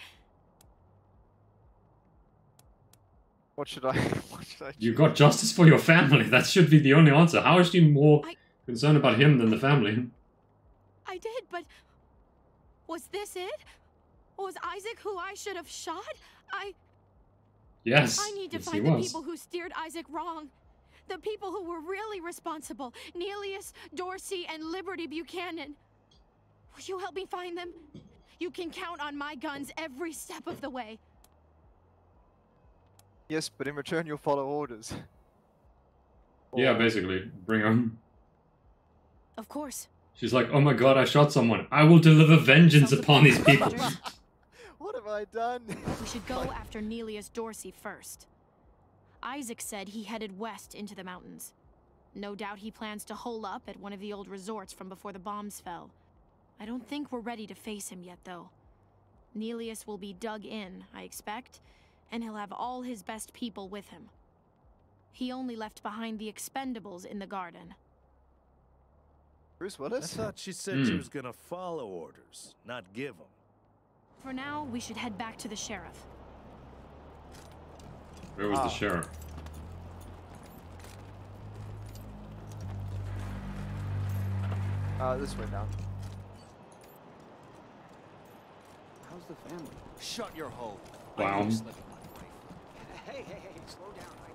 What should I? What should I? You choose? got justice for your family. That should be the only answer. How is she more I- concerned about him than the family? I did, but was this it? Was Isaac who I should have shot? I Yes. I need to yes, find the was. people who steered Isaac wrong. The people who were really responsible. Nelius, Dorsey, and Liberty Buchanan. Will you help me find them? You can count on my guns every step of the way. Yes, but in return you'll follow orders. Yeah, basically. Bring him. Of course. She's like, oh my god, I shot someone. I will deliver vengeance upon these people. What have I done? We should go after Nelius Dorsey first. Isaac said he headed west into the mountains. No doubt he plans to hole up at one of the old resorts from before the bombs fell. I don't think we're ready to face him yet, though. Nelius will be dug in, I expect, and he'll have all his best people with him. He only left behind the expendables in the garden. Bruce Willis? I thought she said she Hmm. was gonna follow orders, not give them. For now, we should head back to the sheriff. Where was Ah. the sheriff? Uh, this way down. How's the family? Shut your hole. Wow. I need to slip with my wife. Hey, hey, hey, hey, slow down. I...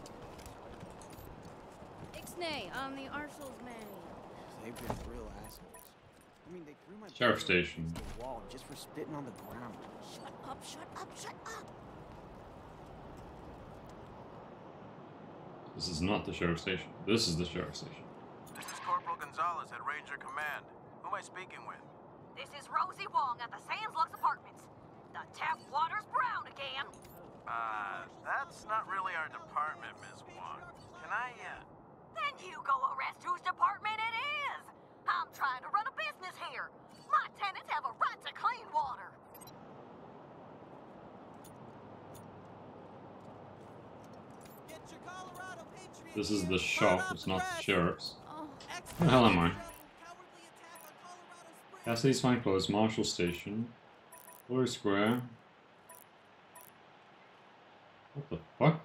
Ixnay, I'm the Arshals man. They've been real assholes. I mean, they threw my Sheriff station. the wall just for spitting on the ground. Shut up, shut up, shut up. This is not the sheriff station. This is the sheriff station. This is Corporal Gonzalez at Ranger Command. Who am I speaking with? This is Rosie Wong at the Sands Lux Apartments. The tap water's brown again. Uh, that's not really our department, Ms. Wong. Can I, uh... Then you go arrest whose department it is. I'm trying to run a business here. My tenants have a right to clean water. This is the shop, it's not the sheriff's. Oh, Where the hell am I? Cassidy's Fine Clothes, Marshall Station. Glory Square. What the fuck?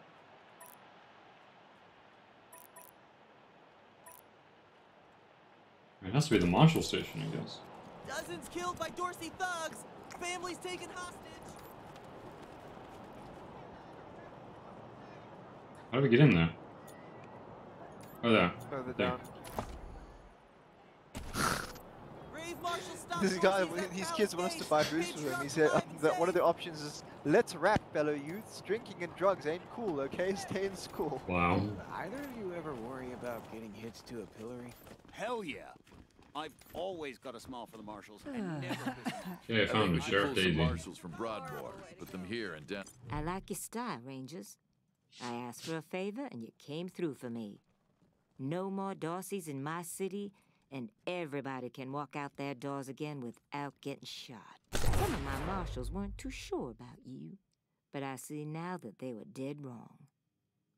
It has to be the Marshall Station, I guess. Dozens killed by Dorsey thugs. Families taken hostage. How do we get in there? Oh, there. Further There. down. This guy, Dorsey's at these kids want us to buy booze for him. He said um, that one of the options is, let's rap, fellow youths. Drinking and drugs ain't cool, okay? Stay in school. Wow. Either of you ever worry about getting hitched to a pillory? Hell yeah. I've always got a smile for the marshals and never piss 'em. Okay, I found the should Sheriff pull some Daisy. marshals from Broadmoor, put them here and down. I like your style, Rangers. I asked for a favor and you came through for me. No more Dorseys in my city, and everybody can walk out their doors again without getting shot. Some of my marshals weren't too sure about you, but I see now that they were dead wrong.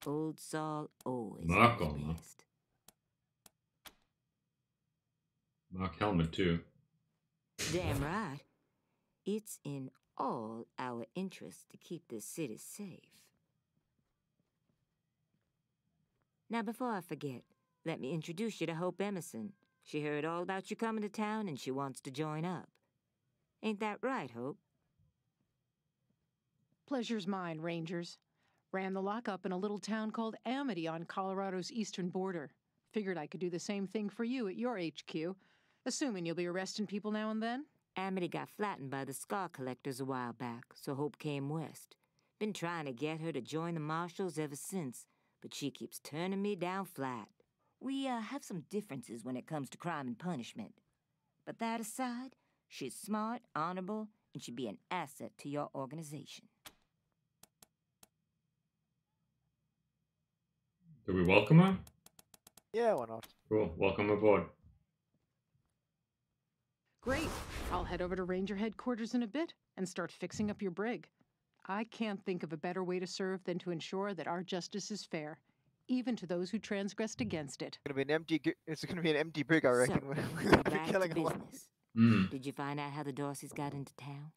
Old Saul always Mark knows on them. Mark Helmet, too. Damn right. It's in all our interests to keep this city safe. Now, before I forget, let me introduce you to Hope Emerson. She heard all about you coming to town and she wants to join up. Ain't that right, Hope? Pleasure's mine, Rangers. Ran the lockup in a little town called Amity on Colorado's eastern border. Figured I could do the same thing for you at your HQ, assuming you'll be arresting people now and then. Amity got flattened by the scar collectors a while back, so Hope came west. Been trying to get her to join the marshals ever since, but she keeps turning me down flat. We uh, have some differences when it comes to crime and punishment. But that aside, she's smart, honorable, and should be an asset to your organization. Do we welcome her? Yeah, why not? Cool. Welcome aboard. Great. I'll head over to Ranger headquarters in a bit and start fixing up your brig. I can't think of a better way to serve than to ensure that our justice is fair, even to those who transgressed against it. It's gonna be an empty. g- It's gonna be an empty brig, I reckon. So, We're back to killing a lot. business. Hmm. Did you find out how the Dorseys got into town?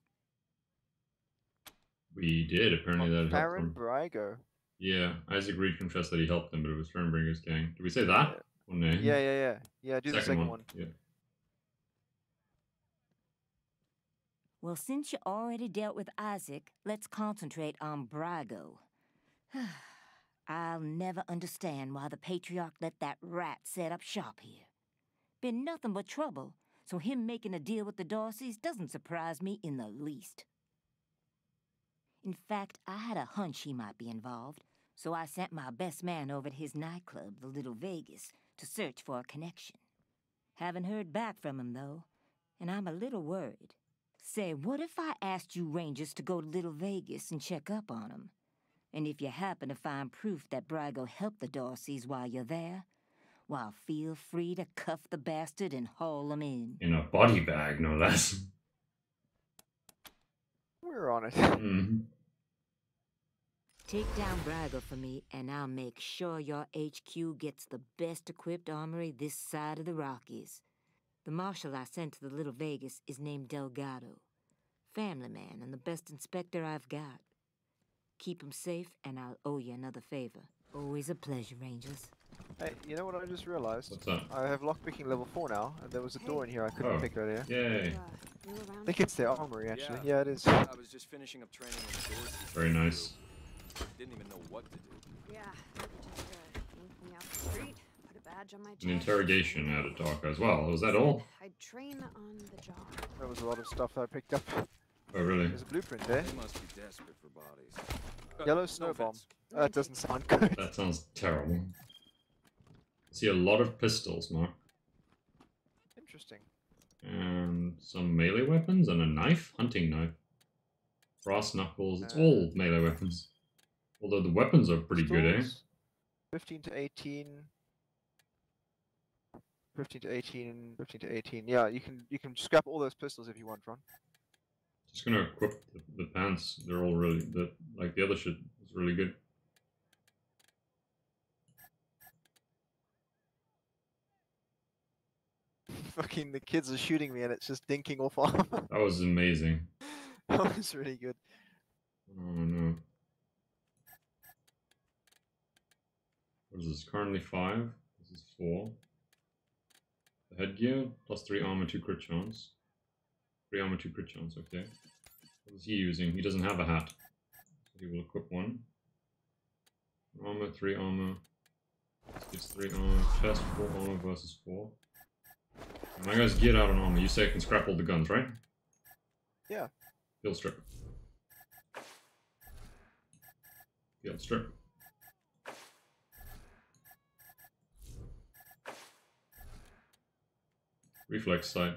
We did. Apparently that helped Baron them. Brygo. Yeah, Isaac Reed confessed that he helped them, but it was Stormbringer's gang. Did we say that? Or no? Yeah, yeah, yeah. Yeah, do the second one. Yeah. Well, since you already dealt with Isaac, let's concentrate on Brygo. I'll never understand why the Patriarch let that rat set up shop here. Been nothing but trouble, so him making a deal with the Dorseys doesn't surprise me in the least. In fact, I had a hunch he might be involved, so I sent my best man over to his nightclub, the Little Vegas, to search for a connection. Haven't heard back from him, though, and I'm a little worried. Say, what if I asked you Rangers to go to Little Vegas and check up on him? And if you happen to find proof that Brygo helped the Dorseys while you're there, well, feel free to cuff the bastard and haul him in. In a body bag, no less. We're on it. Mhm. Take down Brygo for me, and I'll make sure your HQ gets the best equipped armory this side of the Rockies. The marshal I sent to the Little Vegas is named Delgado. Family man and the best inspector I've got. Keep him safe, and I'll owe you another favor. Always a pleasure, Rangers. Hey, you know what I just realized? What's that? I have lockpicking level 4 now, and there was a door in here I couldn't Oh, pick earlier. yay. I think it's their armory, actually. Yeah, it is. I was just finishing up training with the Dorseys. Very nice. Didn't even know what to do. Yeah, just uh, yank the street, put a badge on my chest. An interrogation added talk as well. Was that all? I'd train on the job. There was a lot of stuff that I picked up. Oh, really? There's a blueprint there. They must be desperate for bodies. Uh, Yellow no snow bomb. offense. That doesn't sound good. That sounds terrible. I see a lot of pistols, Mark. Interesting. And some melee weapons and a knife? Hunting knife. Brass knuckles. It's all melee weapons. Although the weapons are pretty good, eh? 15 to 18. 15 to 18, 15 to 18. Yeah, you can you can scrap all those pistols if you want, Ron. Just gonna equip the, the pants. They're all really the like the other shit is really good. Fucking the kids are shooting me and it's just dinking off armor. That was amazing. that was really good. Oh no. What is this? Currently five. This is four. The headgear plus three armor, two crit chance. Three armor, two crit chance. Okay. What is he using? He doesn't have a hat. So he will equip one. Armor, three armor. This gets three armor. Chest, four armor versus four. My guy's geared out on armor. You say I can scrap all the guns, right? Yeah. Field strip. Field strip. Reflex sight.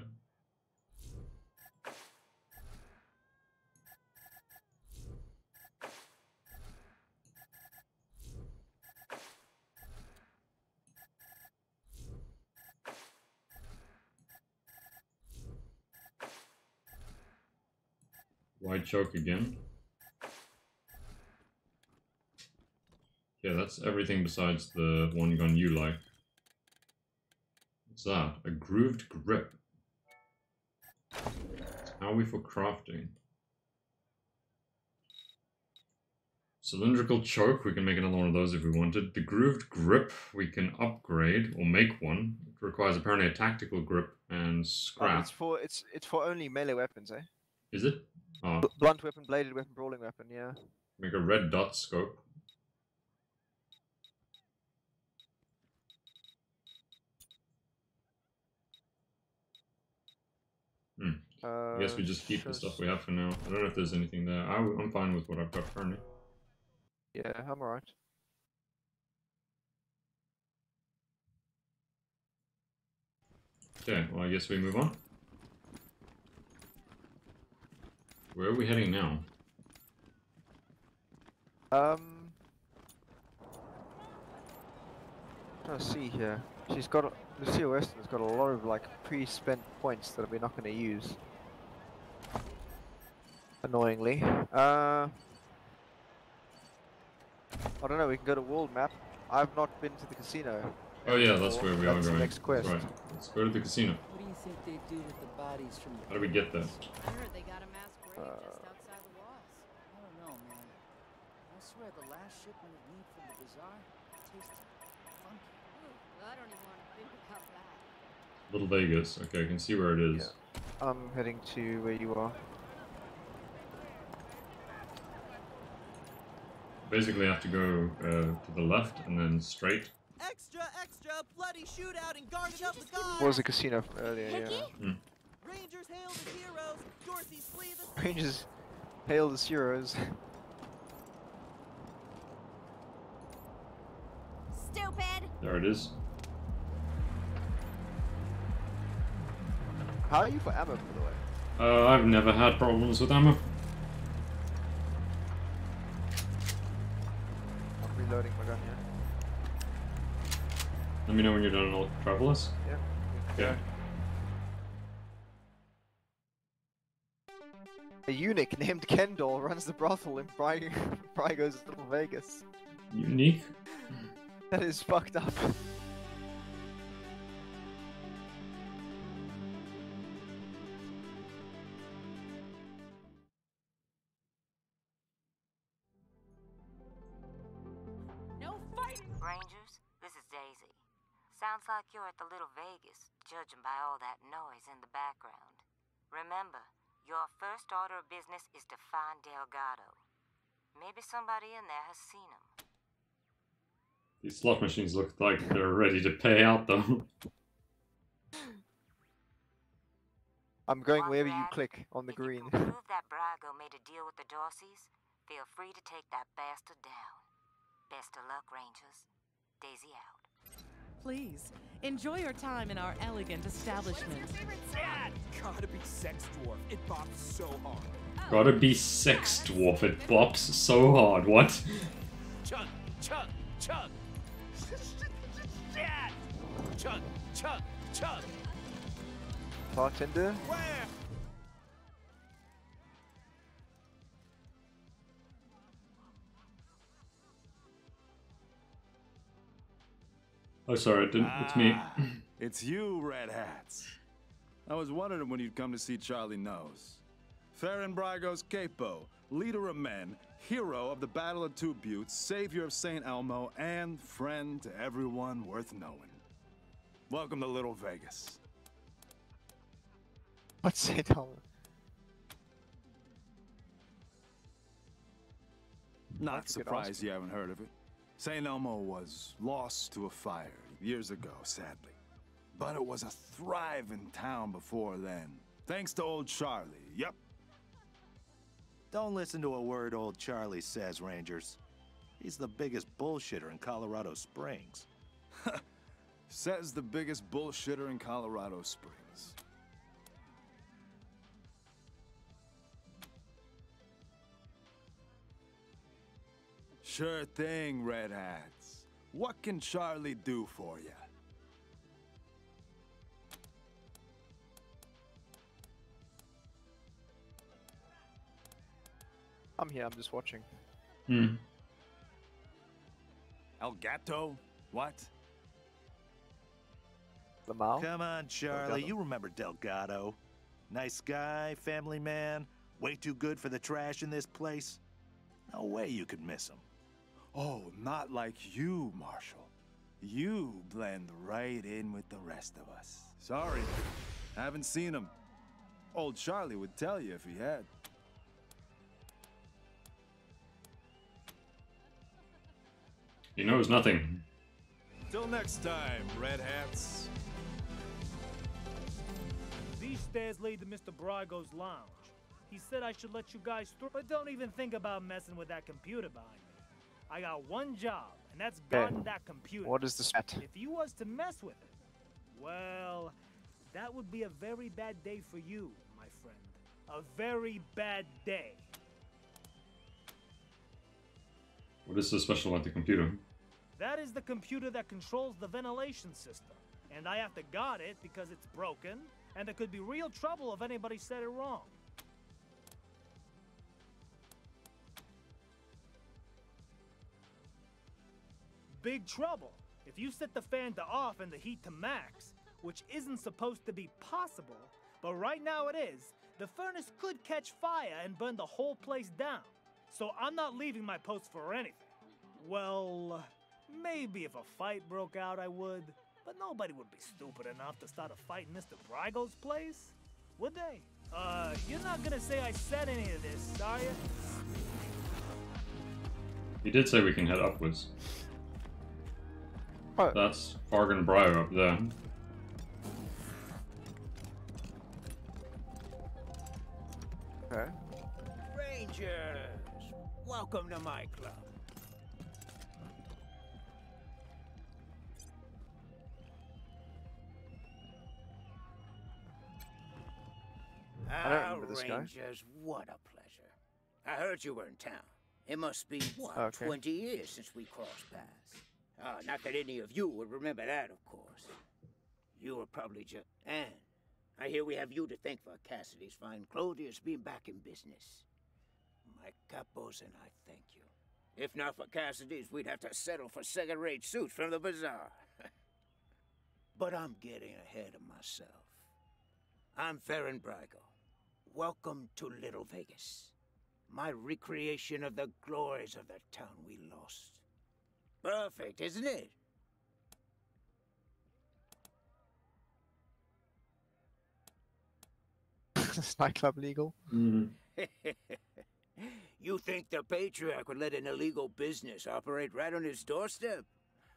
Choke again. Yeah, that's everything besides the one gun you like. What's that? A grooved grip. How are we for crafting? Cylindrical choke, we can make another one of those if we wanted. The grooved grip, we can upgrade or make one. It requires apparently a tactical grip and Oh, scrap. it's for it's it's for only melee weapons, eh? Is it? Oh, Bl- Blunt weapon, bladed weapon, brawling weapon. Yeah. make a red dot scope. Hmm. I guess we Uh, just keep the stuff we have for now. I don't know if there's anything there. I, am fine with what I've got currently. Yeah, I'm alright. Okay, well, I guess we move on. Where are we heading now? Um, trying to see here. She's got a, Lucia Winslow's got a lot of like pre-spent points that we're not going to use. Annoyingly. Uh, I don't know. We can go to world map. I've not been to the casino. Oh yeah, that's where we are That's the going. next quest. Right. Let's go to the casino. What do you think they do with the bodies from the How do we get there? I heard they got a uh, just outside the walls? I don't know, man. I swear the last shipment of meat from the bazaar tasted funky. Ooh, I don't even want to think about that. Little Vegas. Okay, I can see where it is. Yeah. I'm heading to where you are. Basically, I have to go uh, to the left and then straight. Extra, extra, bloody shootout and up the! What was the casino earlier, yeah. Mm. Rangers hail the heroes. Dorsey's flee the Rangers hail the heroes. Stupid! There it is. How are you for ammo, by the way? Uh, I've never had problems with ammo. I'm reloading my gun here. Let me know when you're done, I'll travel us. Yeah. Yeah. A eunuch named Kendall runs the brothel in Bry Brygo's Little Vegas. Unique. That is fucked up. No fight! Rangers, this is Daisy. Sounds like you're at the Little Vegas, judging by all that noise in the background. Remember, your first order of business is to find Delgado. Maybe somebody in there has seen him. These slot machines look like they're ready to pay out though. I'm going wherever you click on the green. Prove that Brygo made a deal with the Dorseys. Feel free to take that bastard down. Best of luck, Rangers. Daisy out. Please, enjoy your time in our elegant establishment. Gotta be sex dwarf. It bops so hard. Gotta be sex dwarf, it bops so hard, what? Chug, chug, chug. Shit! Chug, chug, chug. Bartender? Where? Oh, sorry, it didn't, it's me. Ah, it's you, Red Hats. I was wondering when you'd come to see Charlie Nose. Faran Brygo's capo, leader of men, hero of the Battle of Two Buttes, savior of St. Elmo, and friend to everyone worth knowing. Welcome to Little Vegas. What's St. Helena? Not That's a good surprised you haven't heard of it. St. Elmo was lost to a fire years ago, sadly. But it was a thriving town before then. Thanks to old Charlie, yep. Don't listen to a word old Charlie says, Rangers. He's the biggest bullshitter in Colorado Springs. Says the biggest bullshitter in Colorado Springs. Sure thing, Red Hats. What can Charlie do for you? I'm here, I'm just watching. Hmm. El Gato? What? Lamau? Come on, Charlie. Delgado. You remember Delgado. Nice guy, family man, way too good for the trash in this place. No way you could miss him. Oh, not like you, Marshall. You blend right in with the rest of us. Sorry, haven't seen him. Old Charlie would tell you if he had. He knows nothing. Till next time, Red Hats. These stairs lead to Mr. Brygo's lounge. He said I should let you guys through, but don't even think about messing with that computer behind me. I got one job, and that's guarding Okay. that computer. What is the stat? If you was to mess with it, well, that would be a very bad day for you, my friend. A very bad day. What is so special about the computer? That is the computer that controls the ventilation system. And I have to guard it because it's broken, and there could be real trouble if anybody said it wrong. Big trouble. If you set the fan to off and the heat to max, which isn't supposed to be possible, but right now it is, the furnace could catch fire and burn the whole place down. So I'm not leaving my post for anything. Well, maybe if a fight broke out, I would. But nobody would be stupid enough to start a fight in Mr. Brygo's place, would they? Uh, you're not gonna say I said any of this, are you? He did say we can head upwards. Oh. That's Faran Brygo up there. Okay. Rangers, welcome to my club. I don't Ah, remember this guy. Rangers, what a pleasure. I heard you were in town. It must be, what, Okay. 20 years since we crossed paths. Ah, not that any of you would remember that, of course. You were probably just... And I hear we have you to thank for Cassidy's fine Clothiers being back in business. My capos and I thank you. If not for Cassidy's, we'd have to settle for second-rate suits from the bazaar. but I'm getting ahead of myself. I'm Faran Brygo. Welcome to Little Vegas. My recreation of the glories of the town we lost. Perfect, isn't it? Is nightclub legal? Mm. you think the Patriarch would let an illegal business operate right on his doorstep?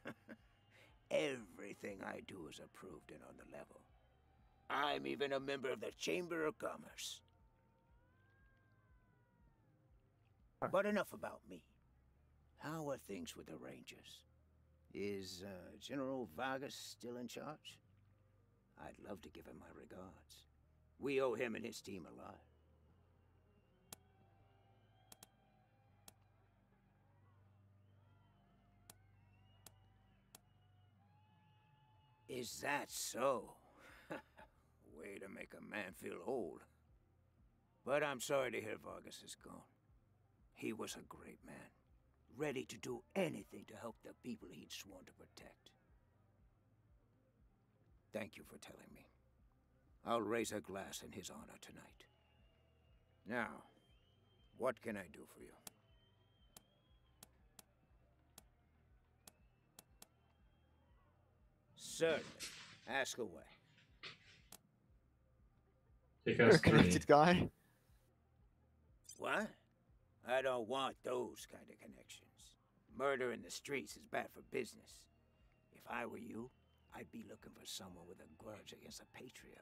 Everything I do is approved and on the level. I'm even a member of the Chamber of Commerce. But enough about me. How are things with the Rangers? Is uh, General Vargas still in charge? I'd love to give him my regards. We owe him and his team a lot. Is that so? Way to make a man feel old. But I'm sorry to hear Vargas is gone. He was a great man, ready to do anything to help the people he'd sworn to protect. Thank you for telling me. I'll raise a glass in his honor tonight. Now, what can I do for you? Certainly. Ask away. Kick You're a connected guy. What? I don't want those kind of connections. Murder in the streets is bad for business. If I were you, I'd be looking for someone with a grudge against a patriarch.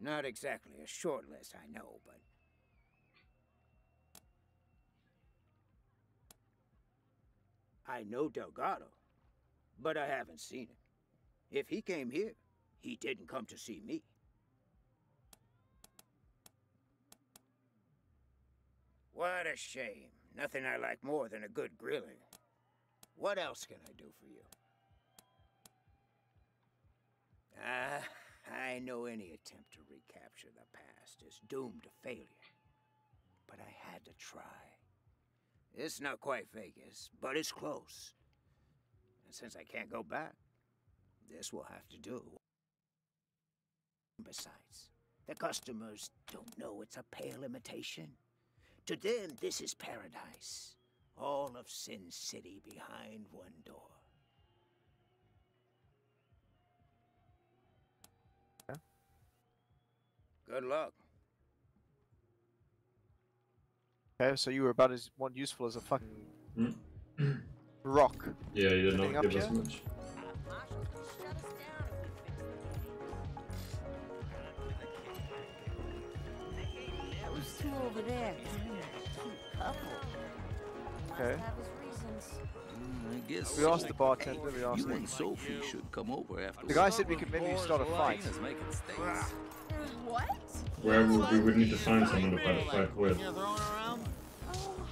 Not exactly a short list, I know, but... I know Delgado, but I haven't seen him. If he came here, he didn't come to see me. What a shame. Nothing I like more than a good grilling. What else can I do for you? Ah, I know any attempt to recapture the past is doomed to failure. But I had to try. It's not quite Vegas, but it's close. And since I can't go back, this will have to do. Besides, the customers don't know it's a pale imitation. To them, this is paradise. All of Sin City behind one door. Yeah. Good luck. Okay, so you were about as one useful as a fucking Hmm? rock. Yeah, you did not up give us much. Those two over there, Okay. Must have his reasons. Mm, I guess We asked the bartender, we asked you him. and Sophie should come over after. The guy said we could maybe start a fight. What? Where would we would need to find someone to fight a fight with. Oh,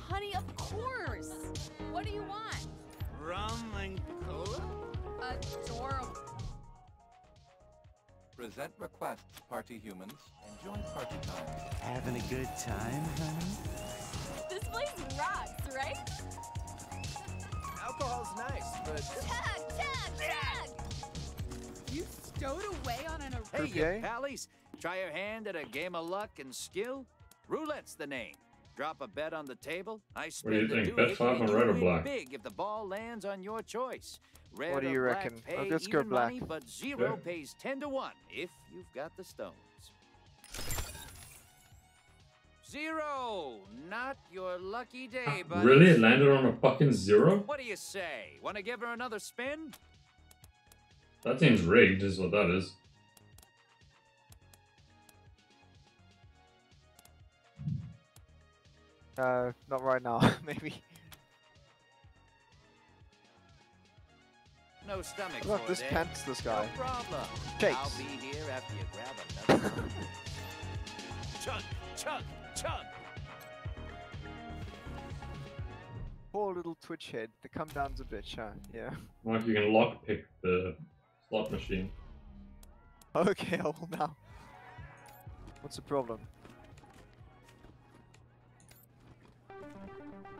honey, of course. What do you want? Rum and cola? Adorable. Present requests, party humans. Enjoy party time. Having a good time, honey? This place rocks, right? Alcohol's nice, but Tag, tag, tag! You stowed away on an Hey, Croupier? you pallies. Try your hand at a game of luck and skill? Roulette's the name. Drop a bet on the table. I spin What do you think? Bet five on red or black? big if the ball lands on your choice. Red What do you reckon? Oh, let's go even money, black. but zero Okay. pays ten to one if you've got the stones. Zero, not your lucky day, buddy. Really? It landed on a fucking zero? What do you say? Want to give her another spin? That seems rigged, is what that is. Uh, not right now. Maybe. No stomach Look, this it, eh? pants this guy. No problem. Shakes. I'll be here after you grab another. chug, chug, chug. Poor little twitch head. The come down's a bitch, huh? Yeah. Like you can lockpick the slot machine. Okay, I will now. What's the problem?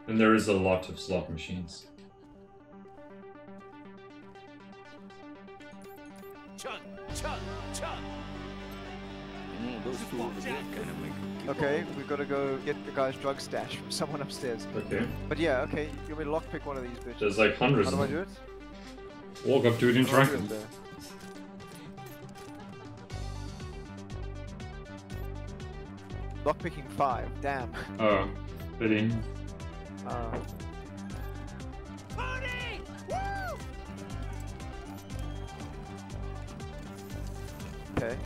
And there is a lot of slot machines. Chug, chug, chug. those fools are gonna make Okay, we've got to go get the guy's drug stash from someone upstairs. Okay. But yeah, okay, you want me to lockpick one of these bitches? There's like hundreds How do I do it? Walk up to it, and do I interact do it with it. there? Lockpicking five. Damn. Oh, pity. Uh, Party! Woo! okay.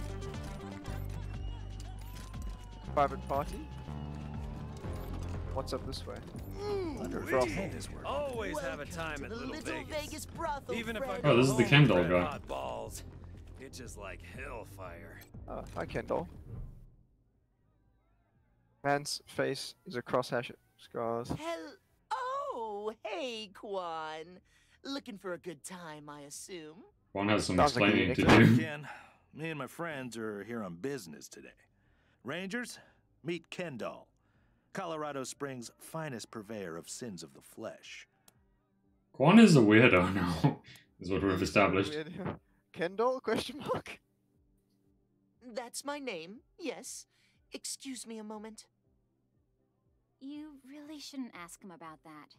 Private party. What's up this way? Brothel. Always have a time at the Little, Little Vegas. Vegas brothel, Even if I Oh, this is the Kendall Ken doll with guy. hot balls, it's just like hellfire. Uh, hi, Kendall. Man's face is a crosshash scars. Hell. Oh, hey, Quan. Looking for a good time, I assume. One has some Sounds like explaining to do. Ken, me and my friends are here on business today. Rangers, meet Kendall, Colorado Springs' finest purveyor of sins of the flesh. Quan is a weirdo now, is what we've established. Kendall? Question mark. That's my name, yes. Excuse me a moment. You really shouldn't ask him about that.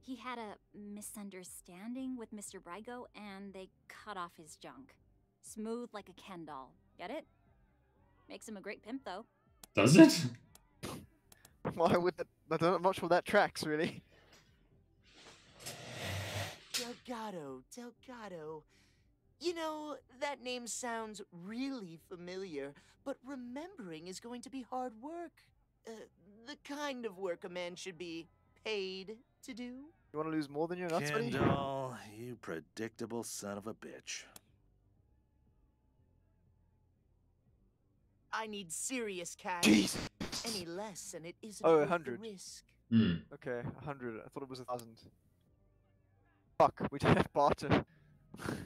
He had a misunderstanding with Mr. Brygo, and they cut off his junk. Smooth like a Ken doll. Get it? Makes him a great pimp, though. Does it? Why would that? I don't- I'm not sure that tracks really. Delgado, Delgado. You know, that name sounds really familiar, but remembering is going to be hard work. Uh, the kind of work a man should be paid to do. You want to lose more than your nuts, buddy? Kendall, you predictable son of a bitch. I need serious cash. Jeez. Any less, and it isn't Oh, a worth the hundred. risk. Hmm. Okay, a hundred. I thought it was a thousand. Fuck, we don't have barter.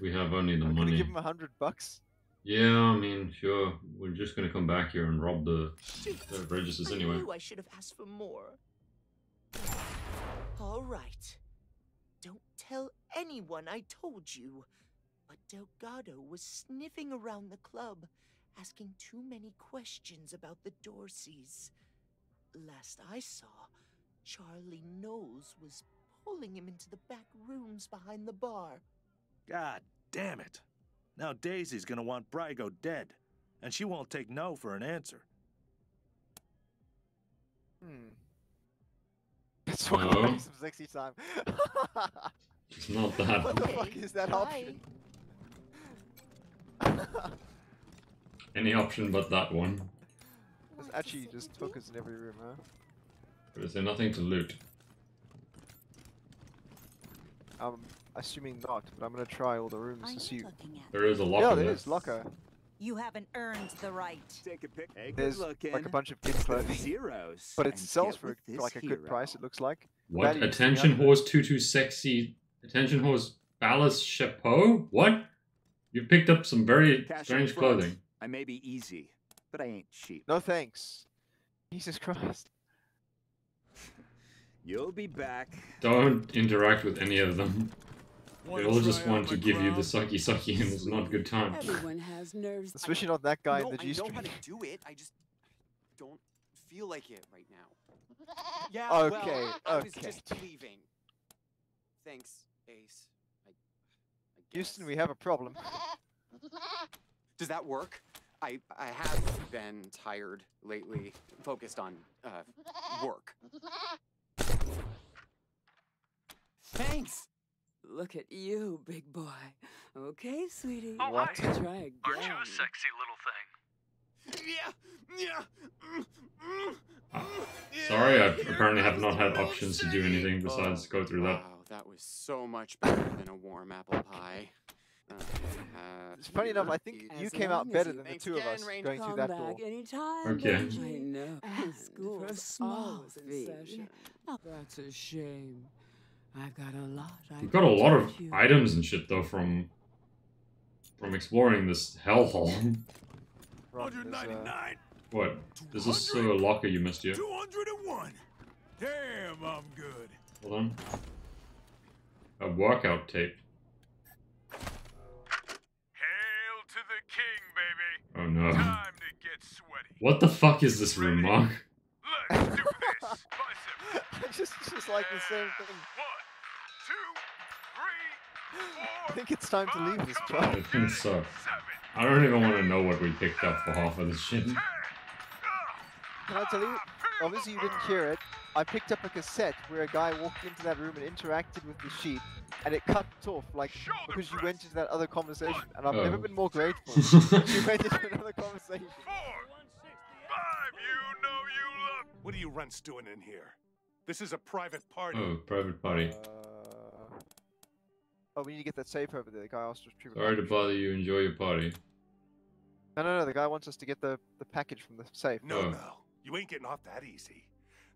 We have only the Can we money. give him a hundred bucks? Yeah, I mean, sure. We're just gonna come back here and rob the, the registers I anyway. knew I should have asked for more. All right. Don't tell anyone I told you. But Delgado was sniffing around the club, asking too many questions about the Dorseys. Last I saw, Charlie Knowles was pulling him into the back rooms behind the bar. God damn it. Now Daisy's gonna want Brygo dead, and she won't take no for an answer. Hmm. Let's talk No. some sexy time. It's not that. what the fuck is that option? Any option but that one. There's actually just hookers in every room, huh? But is there nothing to loot? I'm assuming not, but I'm gonna try all the rooms to see. There is a locker Yeah, there. there is locker. You haven't earned the right. Take a pic. Hey, There's looking. like a bunch of kid clothing, zeros. but it sells for like a good hero. price. It looks like. What? Value Attention horse too too sexy. Attention horse Phallus Chapeau? What? You picked up some very Cash up strange front. clothing. I may be easy, but I ain't cheap. No thanks. Jesus Christ. You'll be back. Don't interact with any of them. They all just want to my give you the sucky sucky and it's not a good time. Everyone has nerves. Especially not that guy no, in the I G know how to do it. I just don't feel like it right now. Yeah. Okay, well, I was okay. just leaving. Thanks, Ace. I, I Houston, we have a problem. Does that work? I I have been tired lately, focused on uh, work. Thanks. Look at you, big boy. Okay, sweetie. Oh, What? to Try again. Aren't you a sexy little thing? Yeah, yeah. Sorry, I apparently have not had options to do anything besides go through that. Wow, that was so much better than a warm apple pie. Uh, It's funny enough, I think you came out better than the two of us going through that door. Anytime, Okay. I know. And for a small fee. session. Oh, that's a shame. I've got a lot. We've got a lot of you. items and shit though from from exploring this hellhole. Right, there's, uh, what? Is this a locker you missed here? 201. Damn, I'm good. Hold on. A workout tape. Oh no. Time to get sweaty. What the fuck is this room, Mark? Let's do this. I just just like the same thing. I think it's time to leave this I think so. I don't even want to know what we picked up for half of this shit. Can I tell you? Obviously, you didn't hear it. I picked up a cassette where a guy walked into that room and interacted with the sheep, and it cut off like because you went into that other conversation. And I've oh. never Oh. been more grateful. you went into another conversation. What are you runts doing in here? This is a private party. Oh, private party. Uh, oh, we need to get that safe over there. The guy asked us to. Sorry to bother you. Enjoy your party. No, no, no. The guy wants us to get the the package from the safe. No, Oh. no. You ain't getting off that easy.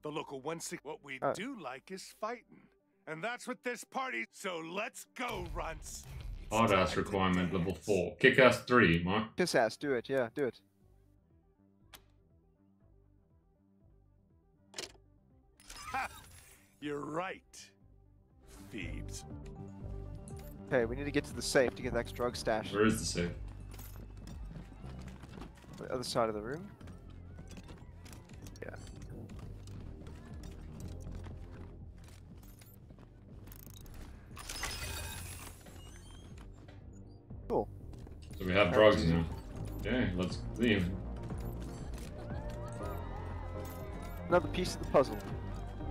The local one six. What we Oh. do like is fighting. And that's what this party. So let's go, runts. Hard ass requirement level four. Kick ass three, Mark. Kiss ass. Do it. Yeah, do it. Ha! You're right. Phoebes. Okay, we need to get to the safe to get the extra drug stash. Where is the safe? The other side of the room. We have drugs now. Okay, let's leave. Another piece of the puzzle.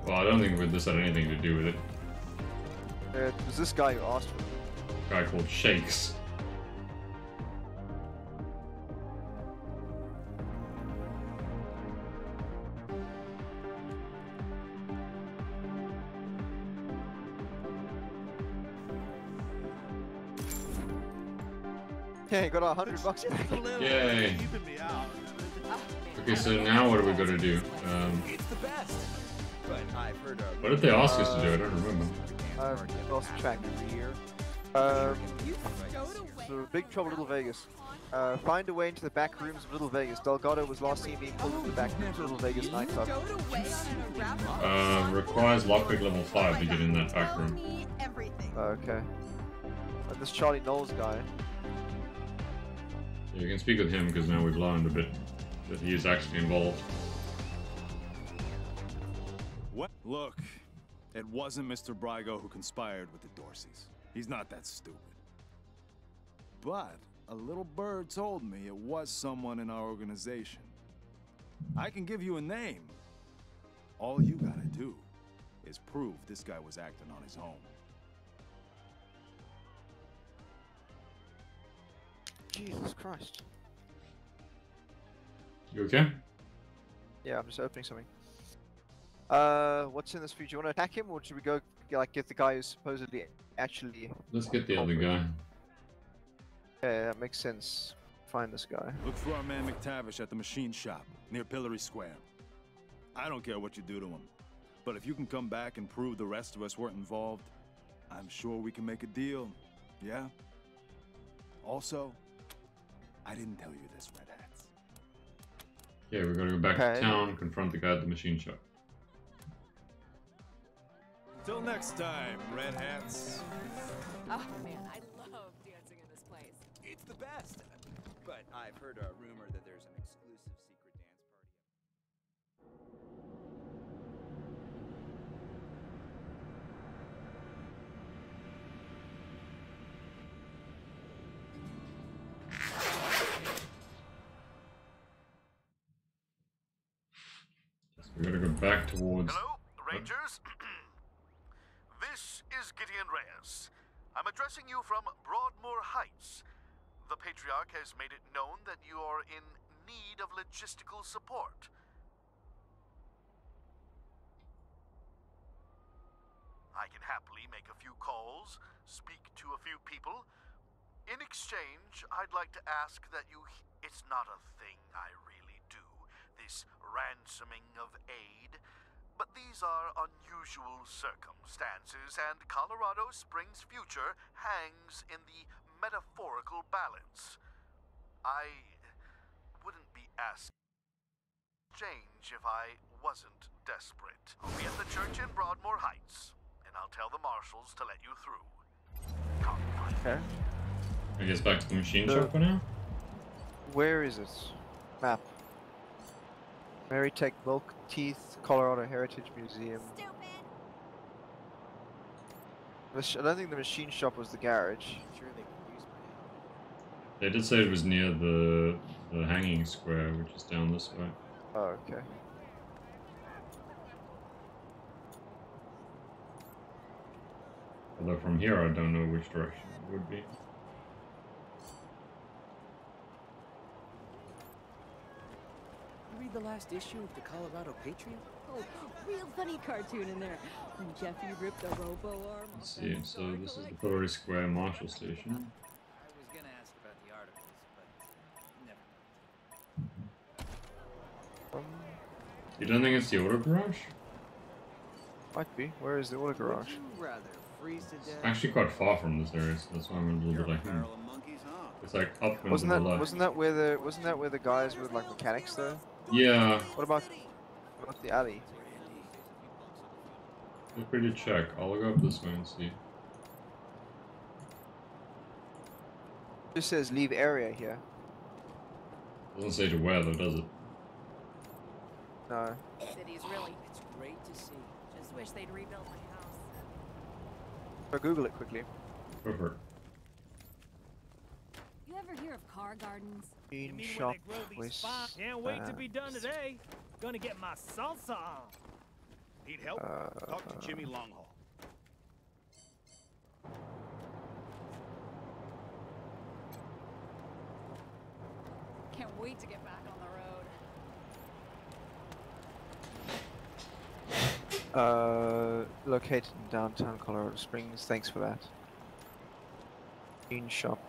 Well, I don't think this had anything to do with it. Uh, it was this guy who asked for it. A guy called Shakes. Yeah, got a hundred bucks back. Yay. Okay, so now what are we gonna do? Um, It's the best. But I've heard of what did they ask us to do? I don't remember. I've lost track. Um, so Big Trouble Little Vegas. Uh, find a way into the back rooms of Little Vegas. Delgado was last seen being pulled into the back rooms of Little Vegas nightclub. Uh, requires lockpick level 5 to get in that back room. Okay. Uh, this Charlie Knowles guy. You can speak with him because now we've learned a bit that he is actually involved. What? Look, it wasn't Mr. Brygo who conspired with the Dorseys. He's not that stupid. But a little bird told me it was someone in our organization. I can give you a name. All you gotta do is prove this guy was acting on his own. Jesus Christ. You okay? Yeah, I'm just opening something. Uh, what's in this for you? Do you want to attack him, or should we go like get the guy who's supposedly actually? Let's get the other guy. Yeah, that makes sense. Find this guy. Look for our man McTavish at the machine shop near Pillory Square. I don't care what you do to him, but if you can come back and prove the rest of us weren't involved, I'm sure we can make a deal. Yeah? Also, I didn't tell you this, Red Hats. Yeah, we're gonna go back Okay. to town, confront the guy at the machine shop. Till next time, Red Hats. Oh man, I love dancing in this place. It's the best. But I've heard a We gotta go back towards. Hello, Rangers. this is Gideon Reyes. I'm addressing you from Broadmoor Heights. The Patriarch has made it known that you are in need of logistical support. I can happily make a few calls, speak to a few people. In exchange, I'd like to ask that you. It's not a thing I this ransoming of aid. But these are unusual circumstances, and Colorado Springs' future hangs in the metaphorical balance. I wouldn't be asked change if I wasn't desperate. I'll be at the church in Broadmoor Heights, and I'll tell the marshals to let you through. Okay. I guess back to the machine So- shop for now. Where is it? Map. Mary Tech Milk Teeth Colorado Heritage Museum. Mach- I don't think the machine shop was the garage. Sure they They did say it was near the the hanging square, which is down this way. Oh, okay. Although from here, I don't know which direction it would be. Read the last issue of the Colorado Patriot? Oh, real funny cartoon in there. When Jeffy ripped the robo arm. Let's see. So this is the Pillory Square Marshal Station. I was gonna ask about the articles, but never. You don't think it's the auto garage? might be. Where is the auto garage? Would rather freeze to death? Actually, quite far from this area, so that's why I'm a little bit like, hmm. It's like up and Wasn't to that the left. wasn't that where the wasn't that where the guys with like mechanics though? Yeah, What about what about the alley? feel free to check. I'll go up this way and see. Just says leave area here. Doesn't say to where though, does it? No. City's really. It's great to see. Just wish they'd rebuild my house. Or Google it quickly. Go for it. You ever hear of car gardens? Machine mean shop when they grow these was. Can't wait to be done today. Gonna get my salsa on. Need help? Uh, Talk to Jimmy Longhall. Can't wait to get back on the road. Uh, located in downtown Colorado Springs. Thanks for that. Machine shop.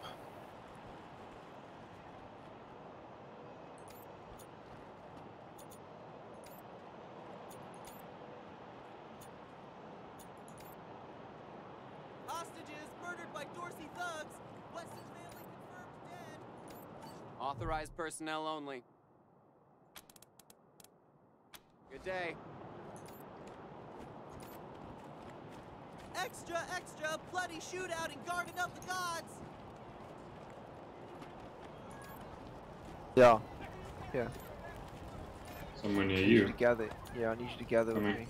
Hostages murdered by Dorsey thugs. Weston's family confirmed dead. Authorized personnel only. Good day. Extra, extra, bloody shootout in Garden of the Gods. Yeah. Yeah. Somewhere near I need you you. to gather. Yeah, I need you to gather with Come me.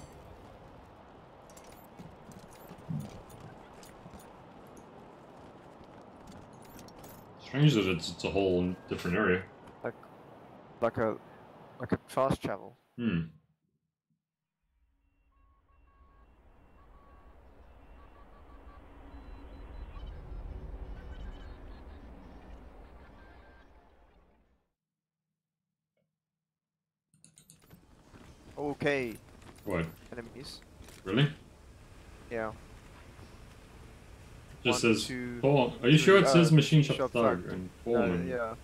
Strange that it's, it's a whole different area. Like, a, like a fast travel. Hmm. Okay. What? Enemies. Really? Yeah. Just One, says two, Paul. Are you sure it three, says uh, machine shop, shop thug thug. and Uh, yeah.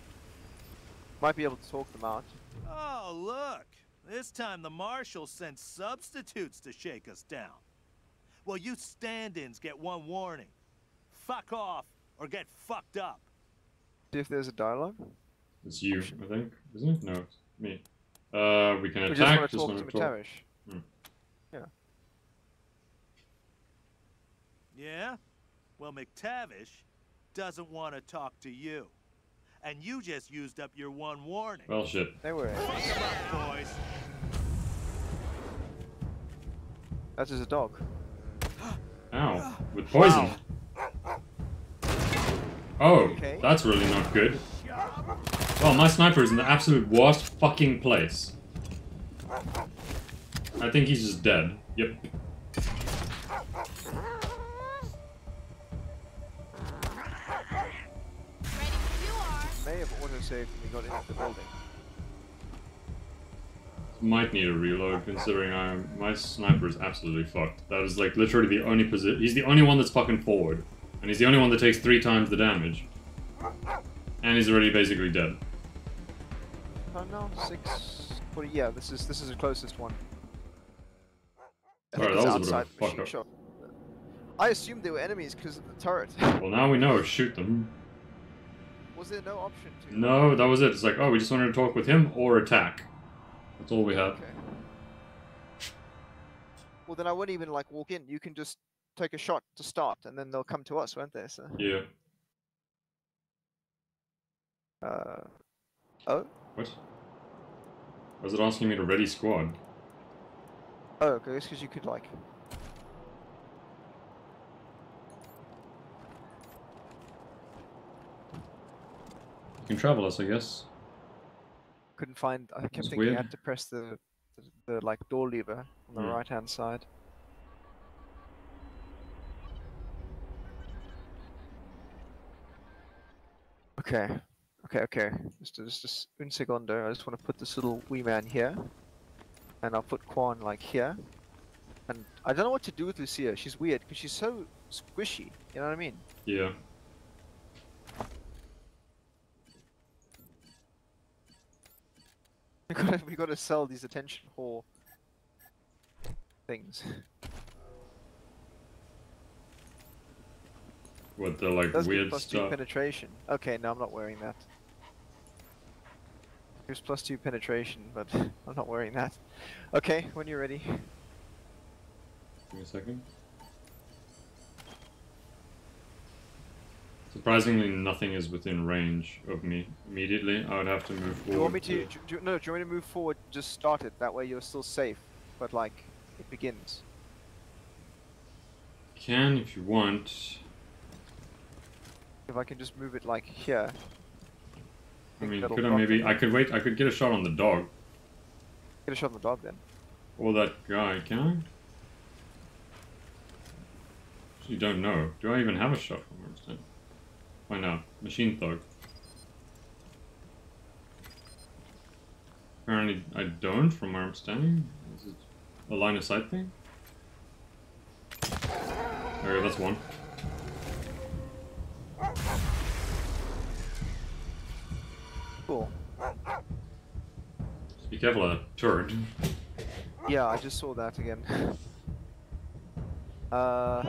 Might be able to talk them out. Oh, look. This time the marshal sent substitutes to shake us down. Well, you stand-ins get one warning. Fuck off or get fucked up. See if there's a dialogue. It's you, I think, isn't it? No, it's me. Uh, we can We just attack. want to talk wanna to McTavish. Hmm. Yeah. Yeah? Well, McTavish doesn't want to talk to you. And you just used up your one warning. Well, shit. They were. Fuck 'em up, boys. That is a dog. Ow. With poison. Oh, Okay. that's really not good. Well, my sniper is in the absolute worst fucking place. I think he's just dead. Yep. Autosaved when we got into the building. Might need a reload considering I'm my sniper is absolutely fucked. That is like literally the only position. He's the only one that's fucking forward, and he's the only one that takes three times the damage, and he's already basically dead. Oh no, six. Well, yeah, this is this is the closest one. I Sorry, that was a bit of a fuck up. shop. I assumed they were enemies because of the turret. Well, now we know. Shoot them. Was there no option to? No, that was it. It's like, oh, we just wanted to talk with him or attack. That's all we had. Okay. Well, then I wouldn't even like walk in. You can just take a shot to start, and then they'll come to us, won't they? So. Yeah. Uh. Oh. What? Was it asking me to ready squad? Oh, okay. It's because you could like. You can travel us, I guess. Couldn't find. I kept That's thinking I had to press the, the, the like door lever on the Hmm. right hand side. Okay, okay, okay. Just, just, just un segundo. I just want to put this little wee man here, and I'll put Quan like here. And I don't know what to do with Lucia. She's weird because she's so squishy. You know what I mean? Yeah. We gotta, we gotta sell these attention whore things. What the like give weird plus two stuff? penetration. Okay, no, I'm not wearing that. Here's plus two penetration, but I'm not wearing that. Okay, when you're ready. Give me a second. Surprisingly, nothing is within range of me immediately. I would have to move Do you want me forward. to? Do, no, do you want me to move forward? Just start it. That way you're still safe, but like it begins. Can if you want. If I can just move it like here. I mean, could I maybe? it. I could wait. I could get a shot on the dog Get a shot on the dog then. or that guy. Can I? You don't know. Do I even have a shot from Wormston? Find out. Machine thug. Apparently, I don't from where I'm standing. Is it a line of sight thing? Okay, that's one. Cool. Just be careful of that turret. Yeah, I just saw that again. uh,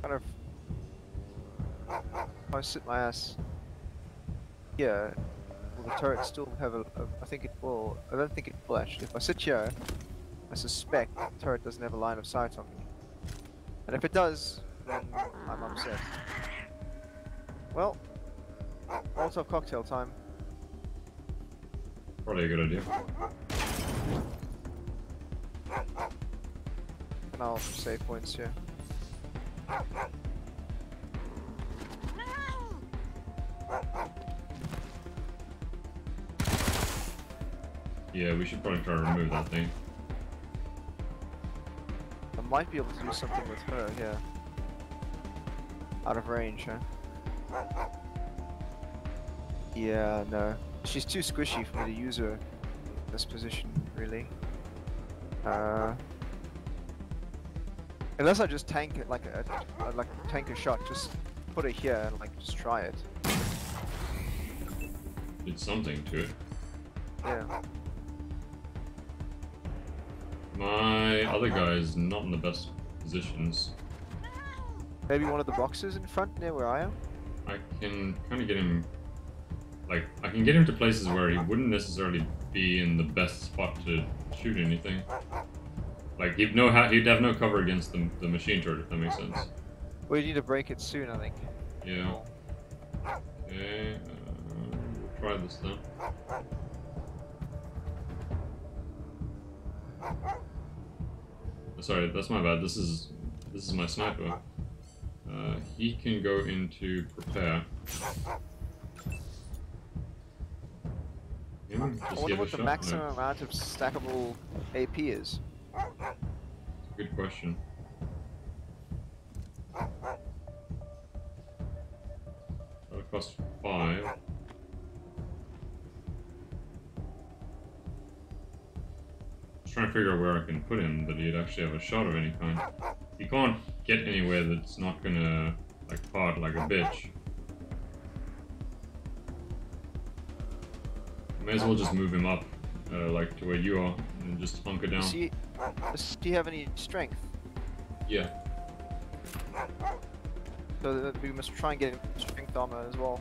kind of. If I sit my ass. Yeah. Will the turret still have a, a? I think it will. I don't think it will actually. If I sit here, I suspect the turret doesn't have a line of sight on me. And if it does, then I'm upset. Well, Molotov cocktail time. Probably a good idea. And I'll save points here. Yeah, we should probably try to remove that thing. I might be able to do something with her, yeah. Out of range, huh? Yeah, no. She's too squishy for me to use her in this position, really. Uh, unless I just tank it like a, like tank a shot, just put it here and like just try it. Did something to it. Yeah. My other guy is not in the best positions. Maybe one of the boxes in front near where I am. I can kind of get him, like, I can get him to places where he wouldn't necessarily be in the best spot to shoot anything. Like, he'd know how, he'd have no cover against the, the machine turret, if that makes sense. We need to break it soon, I think. Yeah. Okay, try this then. Sorry, that's my bad. This is this is my sniper. Uh, he can go into prepare. Him? I wonder what the shot? maximum No. amount of stackable AP is. Good question. That'll cost five. Trying to figure out where I can put him that he'd actually have a shot of any kind. He can't get anywhere that's not gonna like part like a bitch. May as well just move him up, uh, like to where you are, and just hunker down. Does he, does he have any strength? Yeah. So we must try and get him strength armor as well.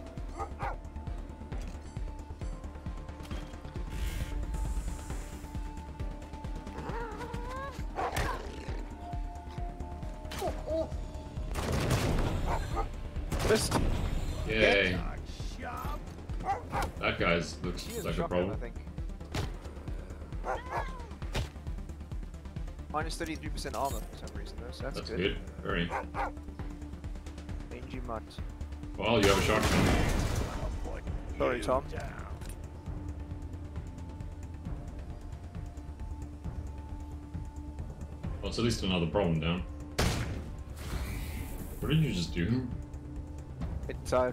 Minus 33% armor for some reason, though, so that's, That's good. good. Very. Mangy mutt. Well, you have a shotgun. Sorry, Tom. Well, it's at least another problem down. What did you just do? It's uh,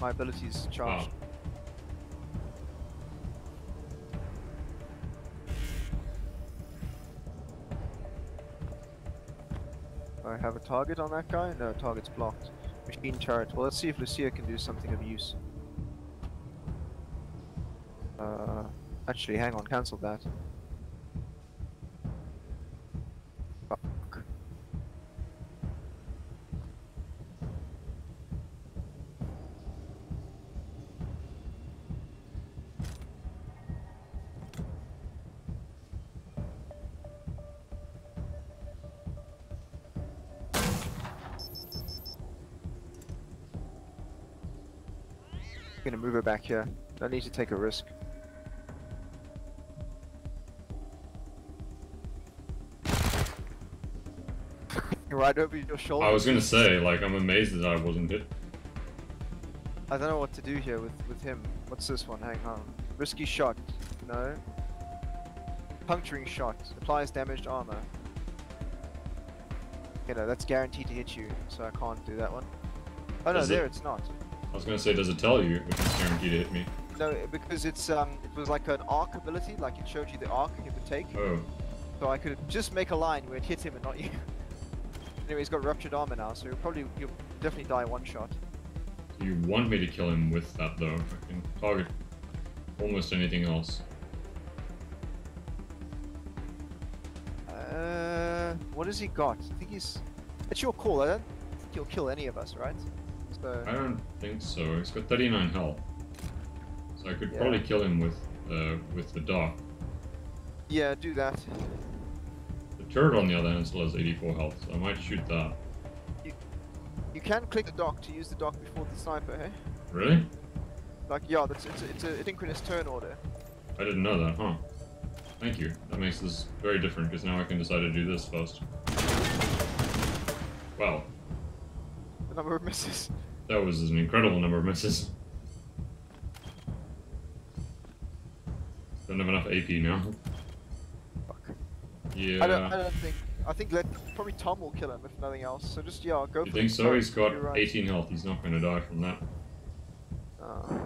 my abilities charged. I have a target on that guy? No, target's blocked. Machine turret. Well, let's see if Lucia can do something of use. Uh, actually, hang on, cancel that. Back here. I need to take a risk. right over your shoulder. I was gonna say, like, I'm amazed that I wasn't hit. I don't know what to do here with, with him. What's this one? Hang on. Risky shot. No. Puncturing shot. Applies damaged armor. You know, that's guaranteed to hit you, so I can't do that one. Oh no, Does there it? it's not. I was gonna say, does it tell you if it's guaranteed to hit me? No, because it's um, it was like an arc ability, like it showed you the arc he would take. Oh. So I could just make a line where it hit him and not you. anyway, he's got ruptured armor now, so he'll probably, you'll definitely die one shot. You want me to kill him with that, though. I can target almost anything else. Uh, what has he got? I think he's. It's your call. I don't think he'll kill any of us, right? So. I don't think so. He's got 39 health. So I could Yeah. probably kill him with, uh, with the dock. Yeah, do that. The turret, on the other hand, still has 84 health, so I might shoot that. You can click the dock to use the dock before the sniper, hey? Really? Like, yeah, that's it's a, it's a synchronous turn order. I didn't know that, huh? Thank you. That makes this very different, because now I can decide to do this first. Wow, number of misses. that was an incredible number of misses. Don't have enough AP now. Fuck. Yeah. I don't. I don't think. I think let probably Tom will kill him if nothing else. So just yeah, go You think so? He's got right. 18 health. He's not going to die from that. Uh,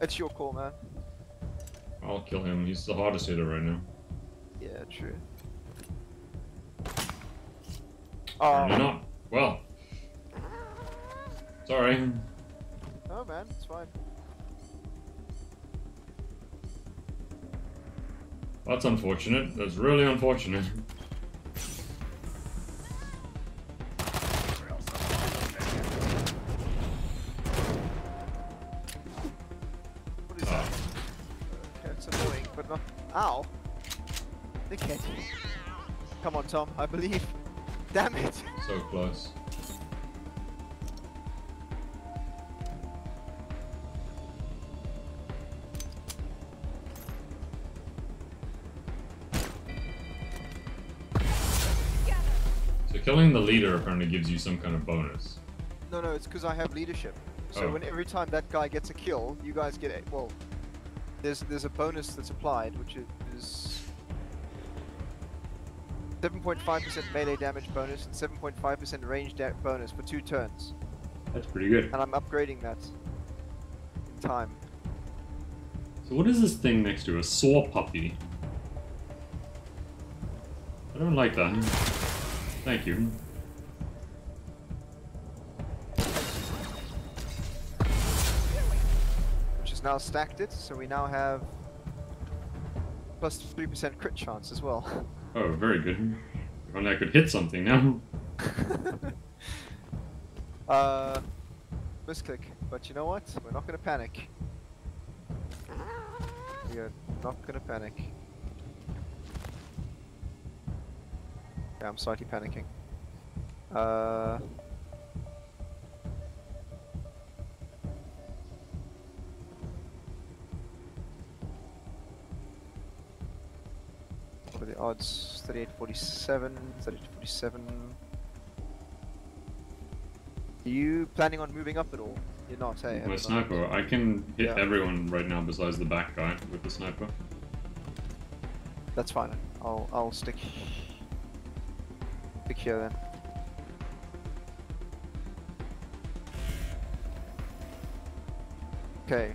it's your call, man. I'll kill him. He's the hardest hitter right now. Yeah, true. Oh, not. Well. Sorry. no, man, it's fine. That's unfortunate. That's really unfortunate. What is that? Ah. It's annoying, but not. Ow! Dickhead. Come on, Tom. I believe. Damn it! So close. Leader apparently gives you some kind of bonus. No, no, it's because I have leadership. So Oh. when every time that guy gets a kill, you guys get a well. there's there's a bonus that's applied, which is 7.5% melee damage bonus and 7.5% range bonus for two turns. That's pretty good. And I'm upgrading that in time. So what is this thing next to a saw puppy? I don't like that. Thank you. Now stacked it, so we now have plus 3% crit chance as well. Oh, very good. If only I could hit something now. uh, misclick, but you know what? We're not gonna panic. We are not gonna panic. Yeah, I'm slightly panicking. Uh, what are the odds? 3847, 3847. Are you planning on moving up at all? You're not, hey? My sniper. I can hit Yeah. everyone right now besides the back guy with the sniper. That's fine. I'll I'll stick stick here then. Okay.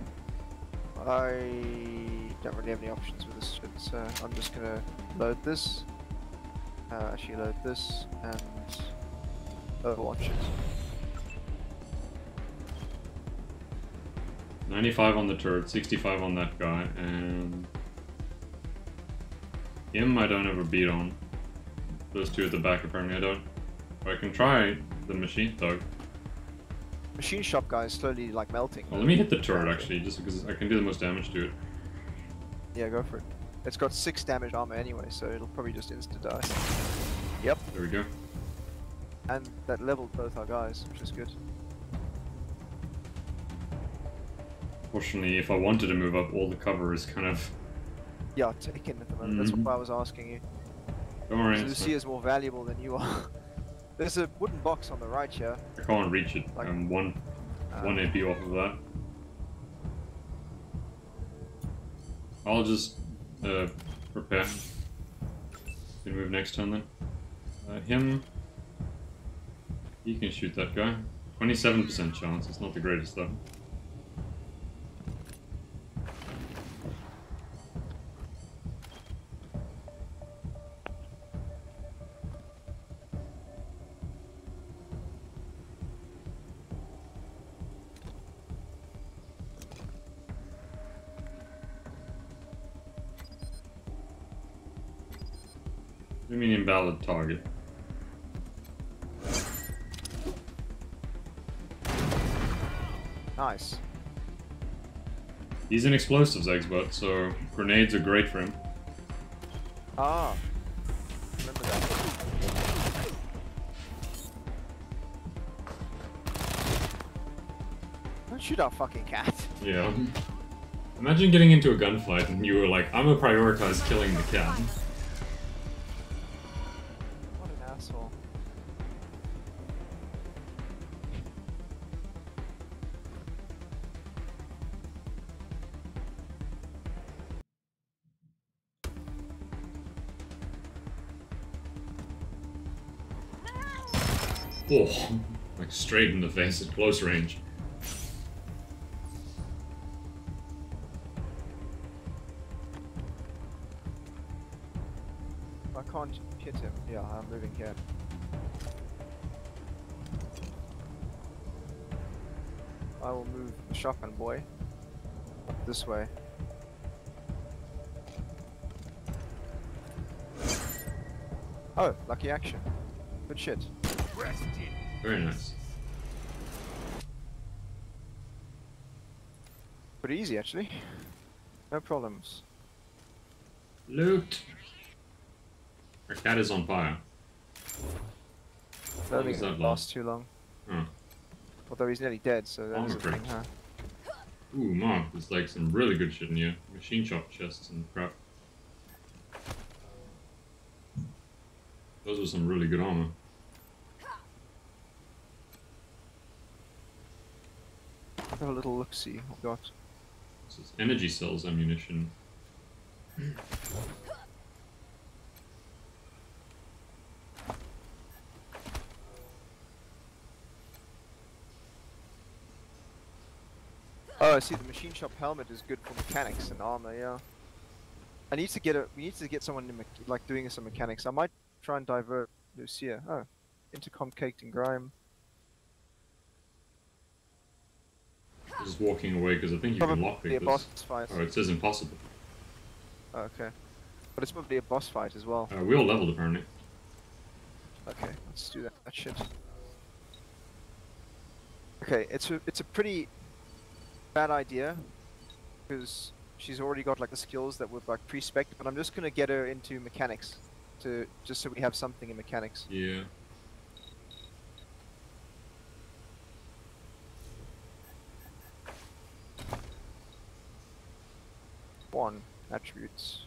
I don't really have any options with this shit, so I'm just gonna load this. Uh, actually load this and Overwatch it. 95 on the turret, 65 on that guy, and him I don't ever beat on. Those two at the back apparently I don't. But I can try the machine thug. Machine shop guy is slowly like melting. Well, let me hit the turret actually, just because I can do the most damage to it. Yeah, go for it. It's got six damage armor anyway, so it'll probably just insta die. Yep. There we go. And that leveled both our guys, which is good. Fortunately, if I wanted to move up, all the cover is kind of. Yeah, taken at the moment. That's Mhm. why I was asking you. Don't worry, So it's Lucia is more valuable than you are. There's a wooden box on the right here. I can't reach it. Like- I'm one, Uh, one AP off of that. I'll just uh, prepare. Can move next turn then. Uh, him. He can shoot that guy. 27% chance. It's not the greatest though. Invalid target. Nice. He's an explosives expert, so grenades are great for him. Ah. Remember that. Don't shoot our fucking cat. Yeah. Imagine getting into a gunfight and you were like, I'm gonna prioritize killing the cat. Oh, like straight in the face at close range. I can't hit him. Yeah, I'm moving here. I will move the shotgun boy this way. Oh, lucky action. Good shit. Very nice. Pretty easy actually. No problems. Loot! Our cat is on fire. I don't think it lasts too long. Although he's nearly dead, so that Armor a thing, huh? Ooh, Mark, there's like some really good shit in here. Machine shop chests and crap. Those are some really good armor. Have a little look see what we got. This is energy cells ammunition. Oh, I see. The machine shop helmet is good for mechanics and armor. Yeah. I need to get a. We need to get someone in like doing some mechanics. I might try and divert Lucia. Oh, intercom caked in grime. Just walking away because I think you can lockpick Probably a boss fight. Oh, it says impossible. Oh, okay. But it's probably a boss fight as well. Uh, we all leveled apparently. Okay, let's do that, that shit. Okay, it's a it's a pretty bad idea because she's already got like the skills that were like pre-spec. But I'm just gonna get her into mechanics to just so we have something in mechanics. Yeah. One attributes.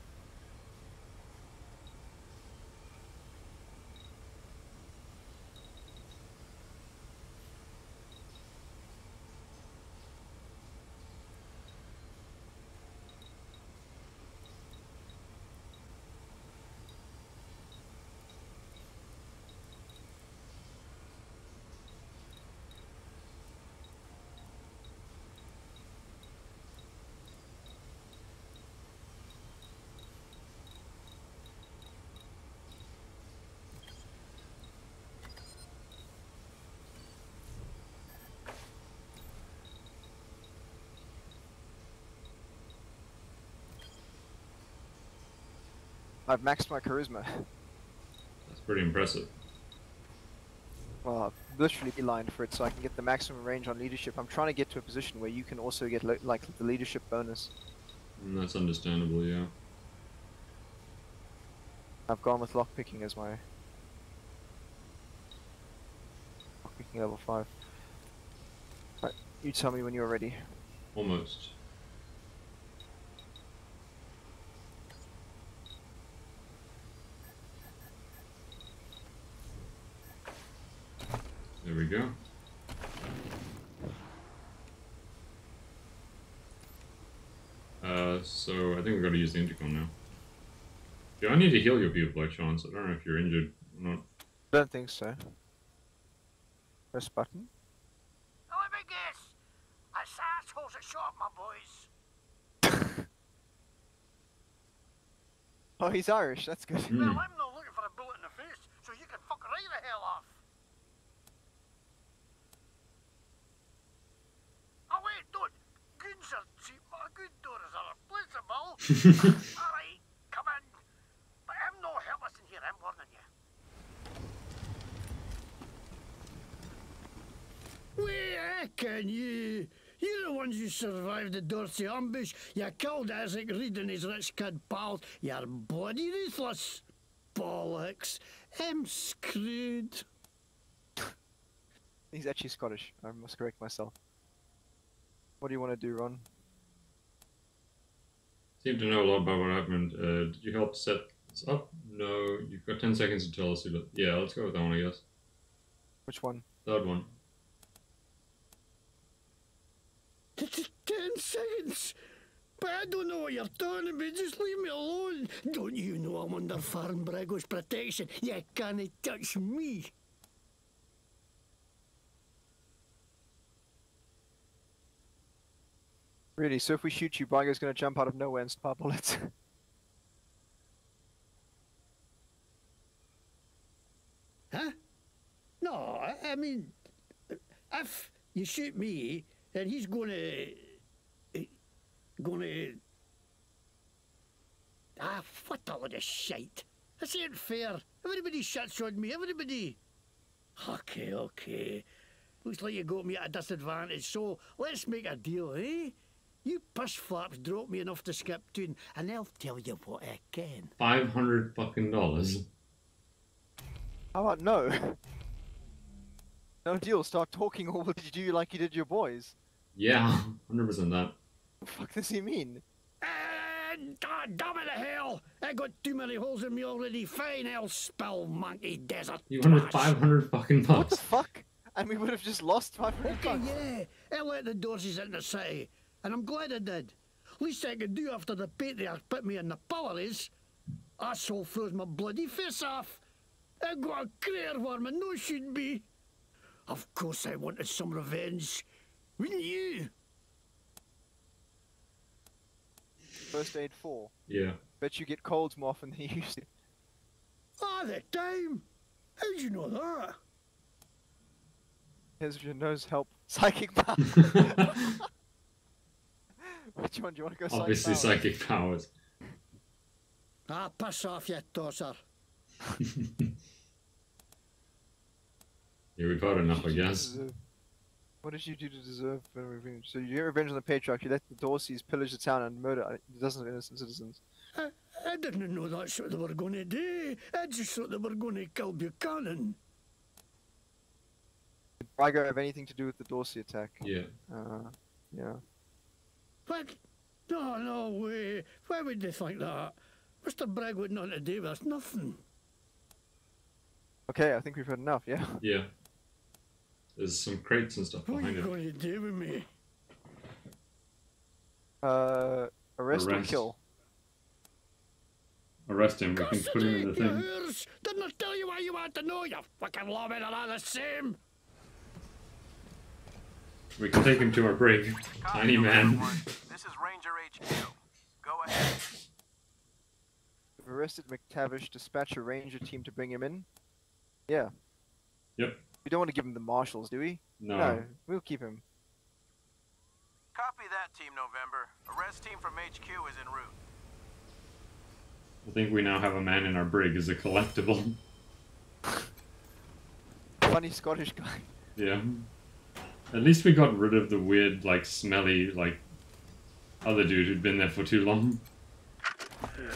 I've maxed my charisma. That's pretty impressive. Well, I've literally beelined for it so I can get the maximum range on leadership. I'm trying to get to a position where you can also get like the leadership bonus. And that's understandable, yeah. I've gone with lockpicking as my lockpicking level five. Right, you tell me when you're ready. Almost. There we go. Uh, so I think we're gonna use the intercom now. Yeah, I need to heal your people by chance. I don't know if you're injured or not. I don't think so. Press button. Let me guess. Assholes are short, my boys. Oh, he's Irish. That's good. Well, I'm not looking for a bullet in the face, so you can fuck right the hell off. Oh wait, don't. Goons are cheap, but a good door is irreplaceable. Alright, come in. But I'm no helpless in here, I'm warning you. We reckon you. You're the ones who survived the Dorsey ambush. You killed Isaac Reed and his rich kid pals. You're bloody ruthless. Bollocks. I'm screwed. He's actually Scottish. I must correct myself. What do you want to do, Ron? Seem to know a lot about what happened. Uh, did you help set this up? No, you've got 10 seconds to tell us. who Yeah, let's go with that one, I guess. Which one? Third one. Ten seconds. But I don't know what you're talking about. Just leave me alone. Don't you know I'm under Faran Brygo's protection? You can't touch me. Really? So if we shoot you, Brygo's gonna jump out of nowhere and spar bullets. Huh? No, I, I mean, if you shoot me, then he's gonna. gonna. Ah, what a lot of shite. This ain't fair. Everybody shuts on me, everybody. Okay, okay. Looks like you got me at a disadvantage, so let's make a deal, eh? You push flaps drop me enough to skip tune, and I'll tell you what I can. 500 fucking dollars. How about no? No deal. Start talking, or will you do like you did your boys? Yeah, 100% that. What the fuck does he mean? And God damn it to hell! I got too many holes in me already. Fine, I'll spill monkey desert. You wanted 500 fucking bucks. What the bucks. fuck? And we would have just lost 500 Okay, bucks. yeah. I let the Dorseys in the city, and I'm glad I did. Least I could do after the patriarch put me in the pillories. Asshole froze my bloody face off. I got a crater where my nose should be. Of course I wanted some revenge. Wouldn't you? First aid four. Yeah. Bet you get colds more often than you used to. Ah, that time. How'd you know that? Here's your nose help. Psychic power. Which one do you want to go psychic Obviously, power? psychic powers. Ah, piss off, yet, tosser. Yeah, we've had enough, I What did you guess. What did you do to deserve revenge? So you get revenge on the patriarch. You let the Dorseys pillage the town and murder uh, dozens of innocent citizens. I, I didn't know that's what they were going to do. I just thought they were going to kill Buchanan. Did Brygo have anything to do with the Dorsey attack? Yeah. Uh, yeah. What? No, no way. Why would they think that? Mr. Bragg would not to do with us, nothing. Okay, I think we've heard enough. Yeah. Yeah. There's some crates and stuff behind him. What are you it. going to do with me? Uh, arrest, or Arrest. kill. Arrest him. We can put him in the You thing. hooers! Didn't I tell you why you want to know? You fucking lawmen are all the same. We can take him to our brig. Tiny man. This is Ranger HQ. Go ahead. We've arrested McTavish. Dispatch a ranger team to bring him in. Yeah. Yep. We don't want to give him the marshals, do we? No. No, we'll keep him. Copy that, Team November. Arrest team from HQ is en route. I think we now have a man in our brig as a collectible. Funny Scottish guy. yeah. At least we got rid of the weird, like, smelly, like, other dude who'd been there for too long. The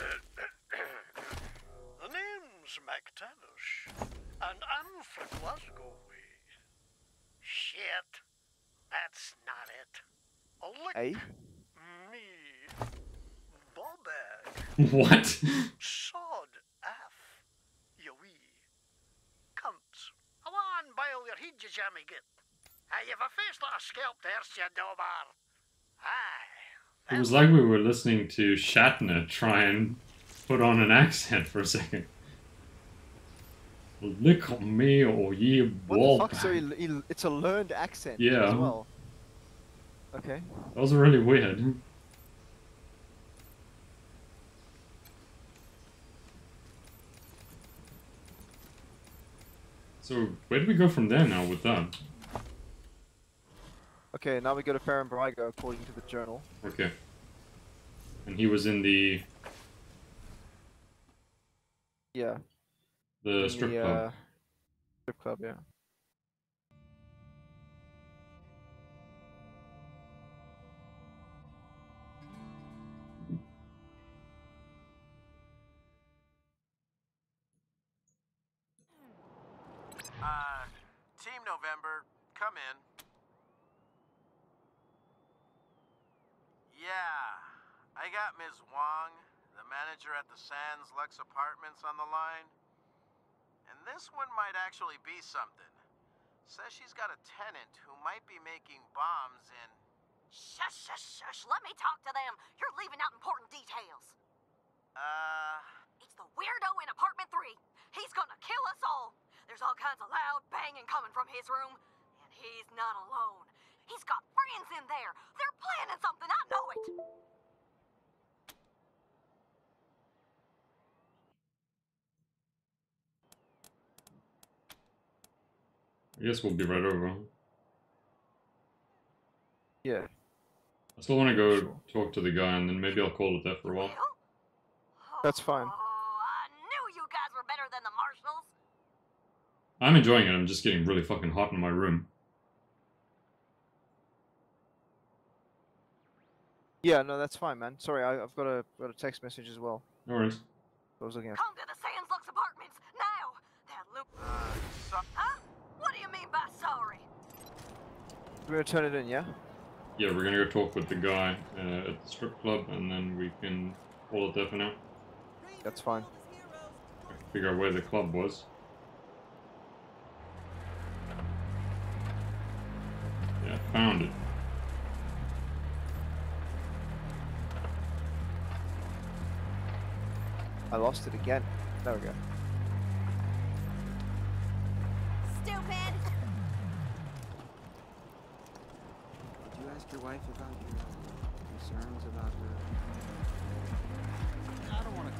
name's MacTavish, and I'm from Glasgow. Shit, that's not it. A lick Hey? me, Bobag. What? Sod F, you wee cunts. I on, bile your head, you jammy git. Hey, you've a face like a scalp there, you dobar. Aye. It was like we were listening to Shatner try and put on an accent for a second. Lick on me or ye What wall. the fuck? So he, he, it's a learned accent Yeah. as well. Okay. That was really weird. So where do we go from there now with that? Okay, now we go to Faran Brygo according to the journal. Okay. And he was in the Yeah. the in strip the, club. Uh, strip club, yeah. Uh, Team November, come in. Yeah, I got Ms. Wong, the manager at the Sands Lux Apartments, on the line. And this one might actually be something. Says she's got a tenant who might be making bombs in. Shush, shush, shush. Let me talk to them. You're leaving out important details. Uh, It's the weirdo in apartment three. He's gonna kill us all. There's all kinds of loud banging coming from his room, and he's not alone. He's got friends in there. They're planning something. I know it. I guess we'll be right over. Yeah. I still want to go talk to the guy, and then maybe I'll call it there for a while. That's fine. Oh, I knew you guys were better than the marshals. I'm enjoying it. I'm just getting really fucking hot in my room. Yeah, no, that's fine, man. Sorry, I, I've got a got a text message as well. No worries. I was looking at. Come to the Sands Lux apartments now. That loop. huh? What do you mean by sorry? We're gonna turn it in, yeah? Yeah, we're gonna go talk with the guy uh, at the strip club, and then we can call it there for now. That's fine. Figure out where the club was. Yeah, found it. Lost it again. There we go. Stupid! Did you ask your wife about your concerns about her? I don't want to.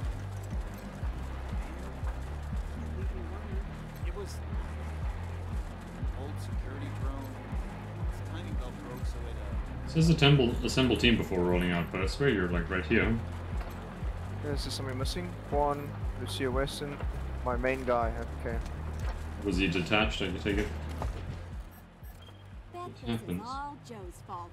It was old security drone. Its timing belt broke, so it. Uh, It says assemble, assemble team before rolling out, but I swear you're like right here. Is there something missing? Juan, Lucia Weston, my main guy. Okay. Was he detached? I can take it. Bet It this is happens. all Joe's fault.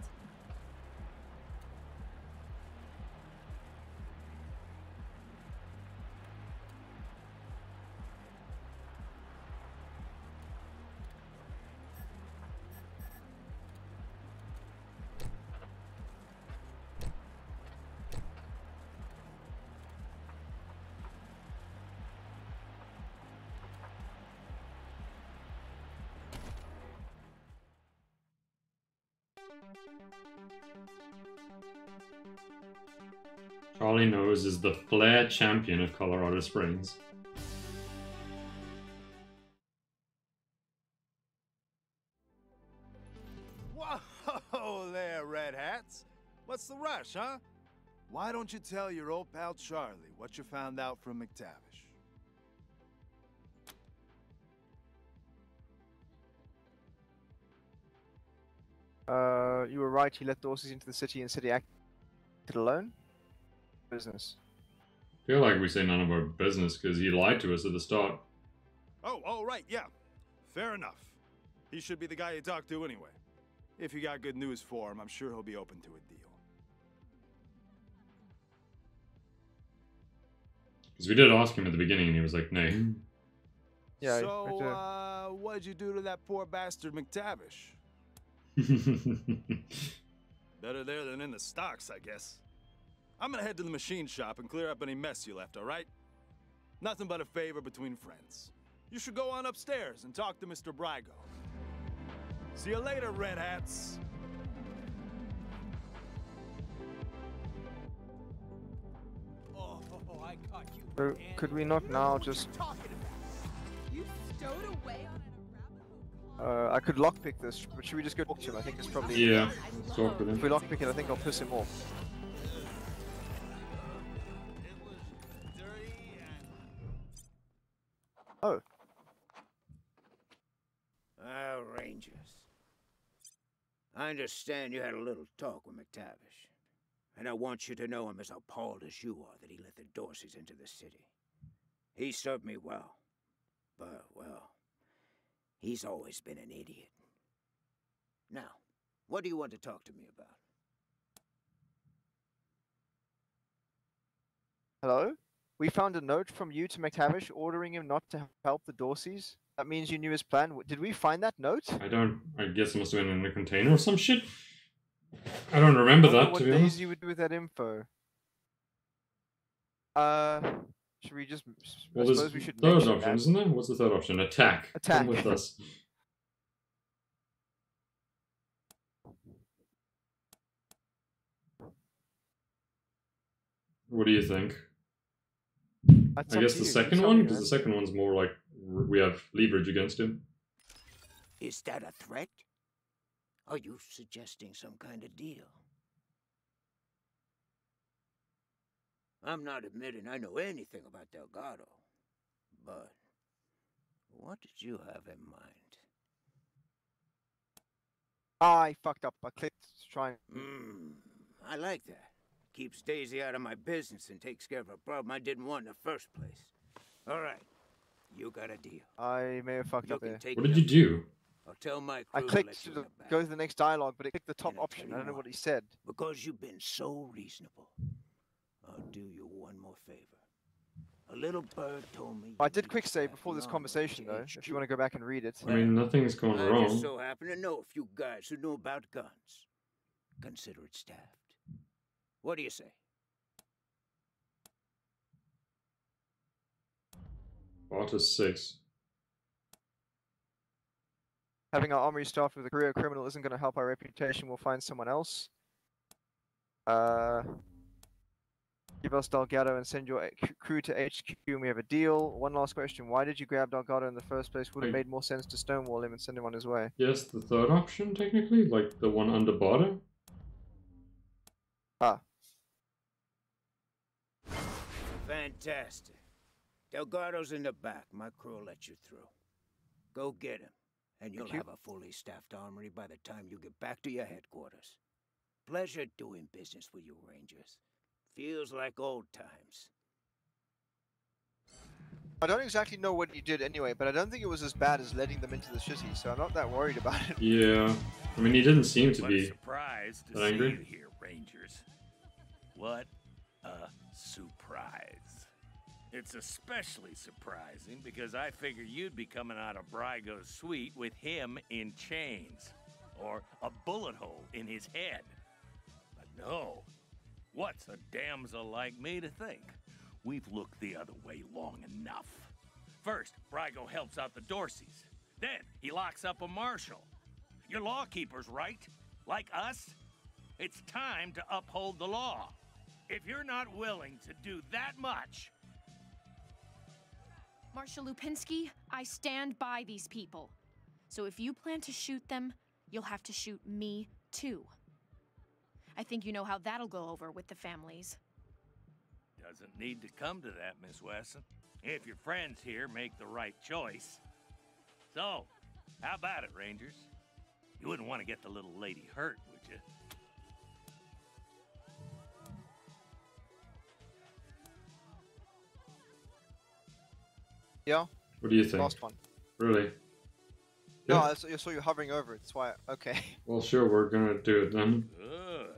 Charlie Nose is the flair champion of Colorado Springs. Whoa there, Red Hats. What's the rush, huh? Why don't you tell your old pal Charlie what you found out from McTavish? Uh, you were right. He let Dorsey's into the city and said he acted alone. Business. feel like we say none of our business because he lied to us at the start. Oh, oh, right, yeah. Fair enough. He should be the guy you talk to anyway. If you got good news for him, I'm sure he'll be open to a deal. Because we did ask him at the beginning and he was like, nay. Yeah. So, I- I- uh, what'd you do to that poor bastard McTavish? Better there than in the stocks, I guess. I'm gonna head to the machine shop and clear up any mess you left, alright? Nothing but a favor between friends. You should go on upstairs and talk to Mr. Brygo. See you later, Red Hats. oh, oh, oh I caught you. Could we not now just? You stowed away on Uh, I could lockpick this, but should we just go talk to him? I think it's probably. Yeah, let's talk with him. If we lockpick it, I think I'll piss him off. Oh. Ah, Rangers. I understand you had a little talk with McTavish. And I want you to know I'm as appalled as you are that he let the Dorseys into the city. He served me well. But, well, he's always been an idiot. Now, what do you want to talk to me about? Hello? We found a note from you to McTavish ordering him not to help the Dorseys. That means you knew his plan. Did we find that note? I don't. I guess it must have been in a container or some shit. I don't remember I wonder that, what to be days honest. you would do with that info. Uh, should we just? Well, I suppose we should third option, that. isn't there? What's the third option? Attack. Attack. Come with us. What do you think? That's I guess the you, you second one, because the second one's more like we have leverage against him. Is that a threat? Are you suggesting some kind of deal? I'm not admitting I know anything about Delgado, but what did you have in mind? I fucked up. I clicked to try. and- Hmm, I like that. Keeps Daisy out of my business and takes care of a problem I didn't want in the first place. All right, you got a deal. I may have fucked You up can there. take What did you do? I'll tell my I crew to clicked let to the, in the back. go to the next dialogue, but it clicked the top option. I don't know what. what he said. Because you've been so reasonable, I'll do you one more favor. A little bird told me. I did quick save before this conversation, though. If you want to go back and read it. I mean, nothing's gone I wrong. just so happen to know a few guys who know about guns. Consider it staffed. What do you say? Bought us six. Having our armory staffed with a career criminal isn't going to help our reputation. We'll find someone else. Uh, Give us Delgado and send your crew to HQ and we have a deal. One last question. Why did you grab Delgado in the first place? Would have I- made more sense to stonewall him and send him on his way. Yes, the third option, technically, like the one under border. Ah. Fantastic. Delgado's in the back. My crew will let you through. Go get him, and you'll Thank you. have a fully staffed armory by the time you get back to your headquarters. Pleasure doing business with you, Rangers. Feels like old times. I don't exactly know what you did anyway, but I don't think it was as bad as letting them into the city, so I'm not that worried about it. Yeah. I mean, he didn't seem to What be surprised surprise to that see angry. you here, Rangers. What a surprise. It's especially surprising because I figured you'd be coming out of Brygo's suite with him in chains or a bullet hole in his head. But no. What's a damsel like me to think? We've looked the other way long enough. First, Brygo helps out the Dorseys. Then, he locks up a marshal. You're law keepers, right? Like us? It's time to uphold the law. If you're not willing to do that much, Marshal Lupinski, I stand by these people. So if you plan to shoot them, you'll have to shoot me too. I think you know how that'll go over with the families. doesn't need to come to that, Miss Wesson. If your friends here make the right choice. So, how about it, Rangers? You wouldn't want to get the little lady hurt, would you? Yeah? What do you think? Last one. Really? Yeah. I saw, I saw you hovering over it. That's why. Okay. Well, sure, we're gonna do it then. Good.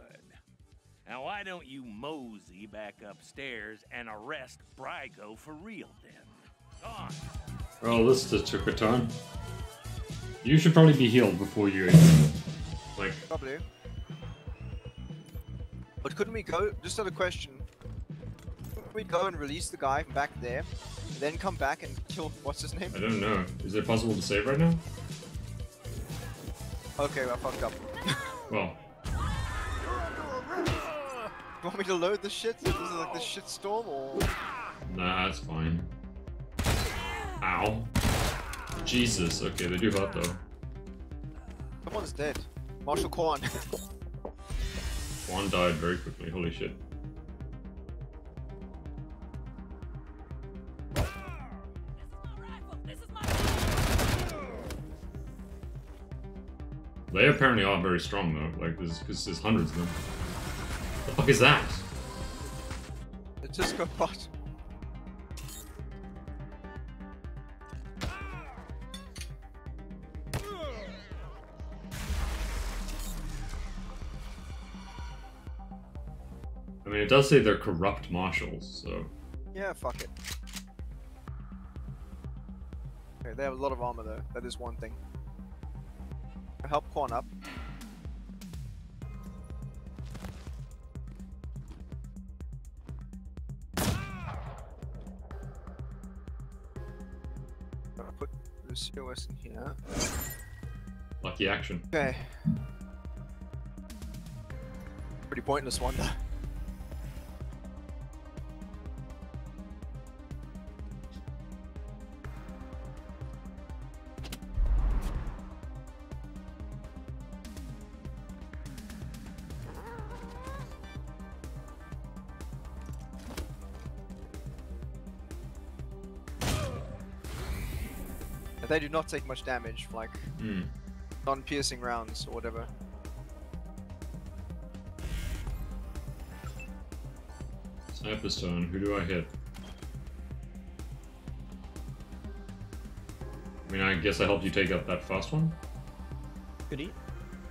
Now, why don't you mosey back upstairs and arrest Brygo for real then? Go on. Well, this just took a turn. You should probably be healed before you. Like, Probably. But couldn't we go? Just another question. Couldn't we go and release the guy from back there, then come back and kill what's his name? I don't know. Is it possible to save right now? Okay, I fucked up. Well, You want me to load the shit? Is it like the shit storm or? nah, that's fine. Ow. Jesus, okay, they do hurt though. Someone's dead. Marshal Kwan. One died very quickly, holy shit. They apparently are very strong though, like there's because there's hundreds of them. The fuck is that? It just got bot. I mean, it does say they're corrupt marshals, so Yeah, fuck it. Okay, they have a lot of armor though. That is one thing. Help Quan up. West in here. lucky action. Okay. Pretty pointless one They do not take much damage, like Hmm. non-piercing rounds or whatever. Sniper stone, who do I hit? I mean, I guess I helped you take out that first one. Goodie.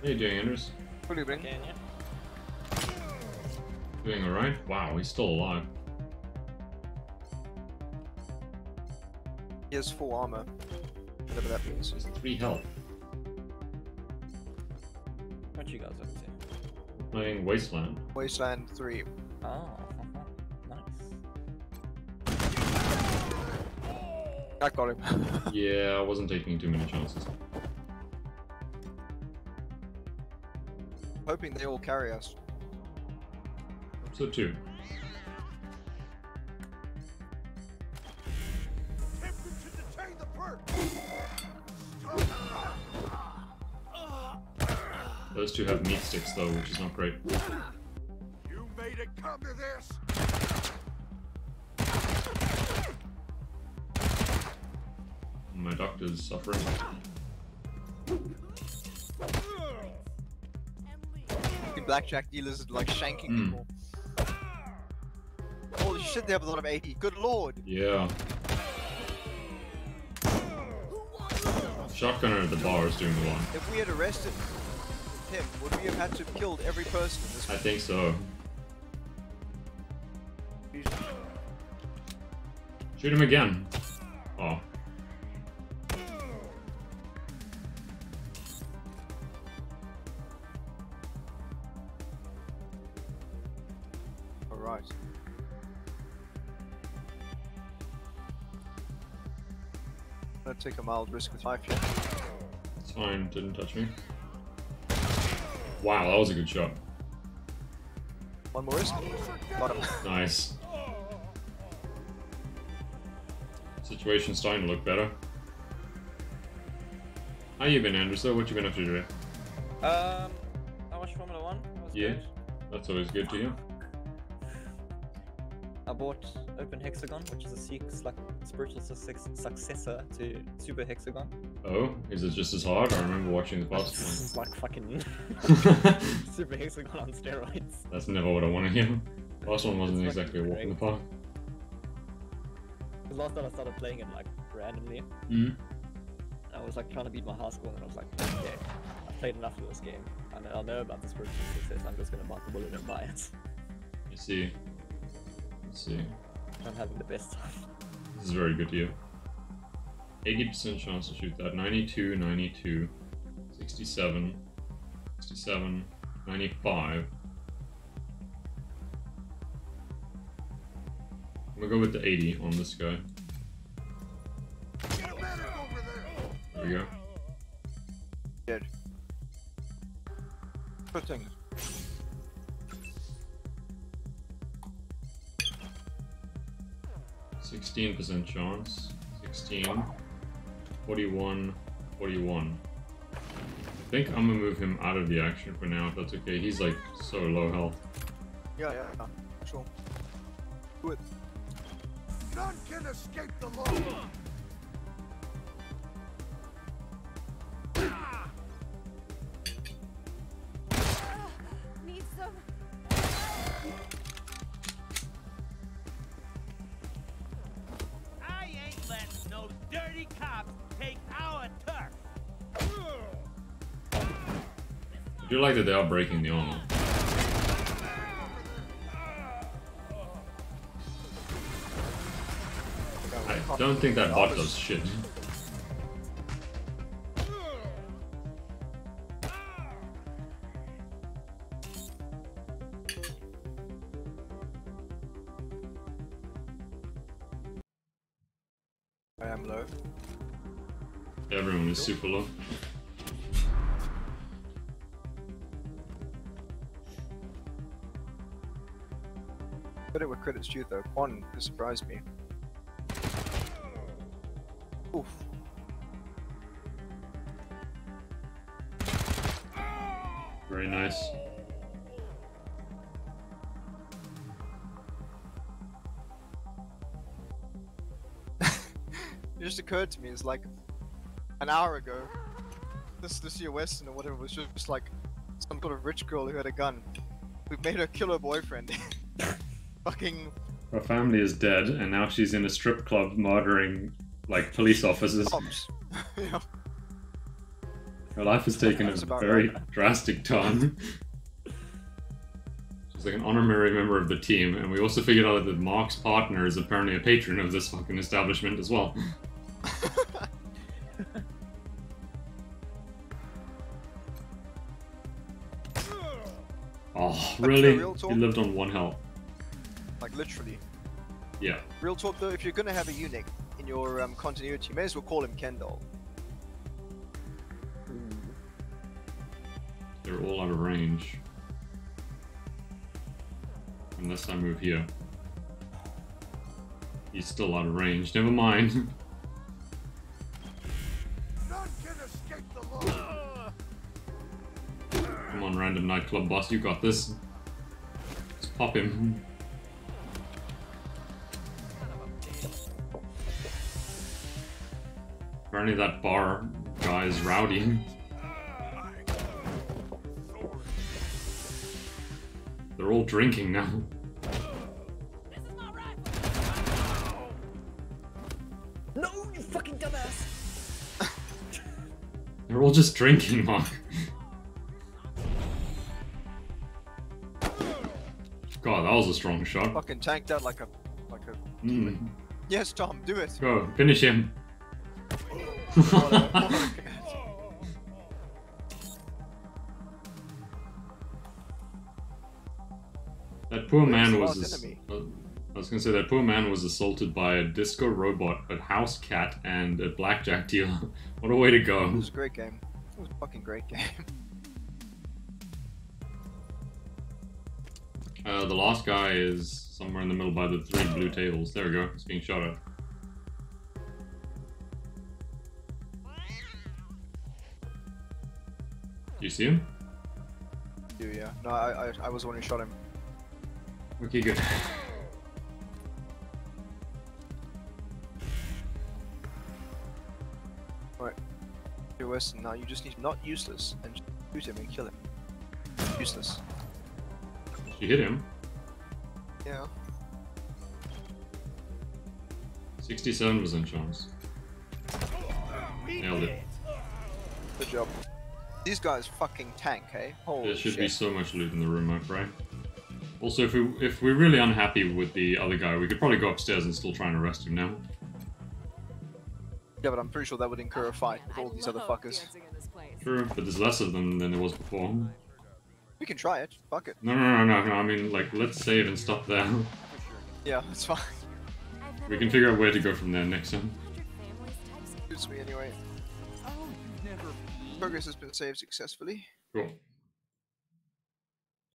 How you doing, Anders? Good evening. Okay, yeah. Doing alright? Wow, he's still alive. He has full armor. Whatever that means. He's three health. What you guys up to? Playing Wasteland. Wasteland 3. Oh, nice. I got him. yeah, I wasn't taking too many chances. Hoping they all carry us. So two. Those two have meat sticks though, which is not great. You made it come to this? My doctor's suffering. The blackjack dealers like shanking Hmm. people. Holy shit, they have a lot of 80. Good lord. Yeah. Shotgunner at the bar is doing the one. If we had arrested him, would we have had to have killed every person in this I think so. Shoot him again. Oh. Alright. I'm gonna take a mild risk with life here. It's fine, didn't touch me. Wow, that was a good shot. One more risk. Got him. Nice. Situation's starting to look better. How you been, Andrew? So what you been up to today? Um, I watched Formula One. It was Yeah, good. that's always good to hear. I bought Open Hexagon, which is a seek, like, spiritual suc- successor to Super Hexagon. Oh, is it just as hard? I remember watching the This past is like fucking Super Hexagon on steroids. That's never what I want to hear. Last one wasn't It's exactly a walk in the park. Because last time I started playing it like randomly, Mm. I was like trying to beat my high score, and I was like, okay, I've played enough of this game. And I know, I about this spiritual success. I'm just gonna bite the bullet and buy it. I see. Let's see. I'm having the best time. This is very good to hear. 80% chance to shoot that. 92, 92, 67, 67, 95. I'm gonna go with the 80 on this guy. There we go. Dead. Good thing. Sixteen percent chance. 16. 41. 41. I think I'm gonna move him out of the action for now if that's okay. He's like so low health. Yeah, yeah, yeah. Sure. Do it. None can escape the law. Do like that they are breaking the armor. I don't think that bot does shit. I am low. Everyone is super low. Credit's due though. One has surprised me. Oof. Very nice. It just occurred to me, it's like an hour ago, this Lucia Weston or whatever was just like some sort of rich girl who had a gun. We made her kill her boyfriend. Fucking Her family is dead, and now she's in a strip club murdering like police officers. cops. yeah. Her life has taken a very right. drastic turn. She's like an honorary member of the team, and we also figured out that Mark's partner is apparently a patron of this fucking establishment as well. oh, really? real He lived on one health. Like literally. Yeah. Real talk though, if you're gonna have a eunuch in your um, continuity, you may as well call him Kendall. They're all out of range. Unless I move here. He's still out of range. Never mind. Come on, random nightclub boss, you got this. Let's pop him. Apparently that bar guy is rowdy. They're all drinking now. No, you fucking dumbass! They're all just drinking, Mark. God, that was a strong shot. Fucking tanked out like a like a. Mm. Yes, Tom, do it. Go, finish him. That poor man was. I was gonna say that poor man was assaulted by a disco robot, a house cat, and a blackjack dealer. what a way to go! It was a great game. It was a fucking great game. Uh, the last guy is somewhere in the middle by the three blue tables. There we go. He's being shot at. You see him? Do yeah. No, I, I I was the one who shot him. Okay, good. Alright. Do Weston, now you just need not useless and shoot him and kill him. Useless. You hit him. Yeah. 67% chance. Nailed it. Good job. These guys fucking tank, hey? Holy There should shit. be so much loot in the room, Mark, right? Also, if we if we're really unhappy with the other guy, we could probably go upstairs and still try and arrest him now. Yeah, but I'm pretty sure that would incur a fight with all these other fuckers. True, but there's less of them than there was before. We can try it. Fuck it. No, no, no, no, no. I mean, like, let's save and stop there. Yeah, it's fine. We can figure out where to go from there next time. Suits me anyway. Progress has been saved successfully. Cool.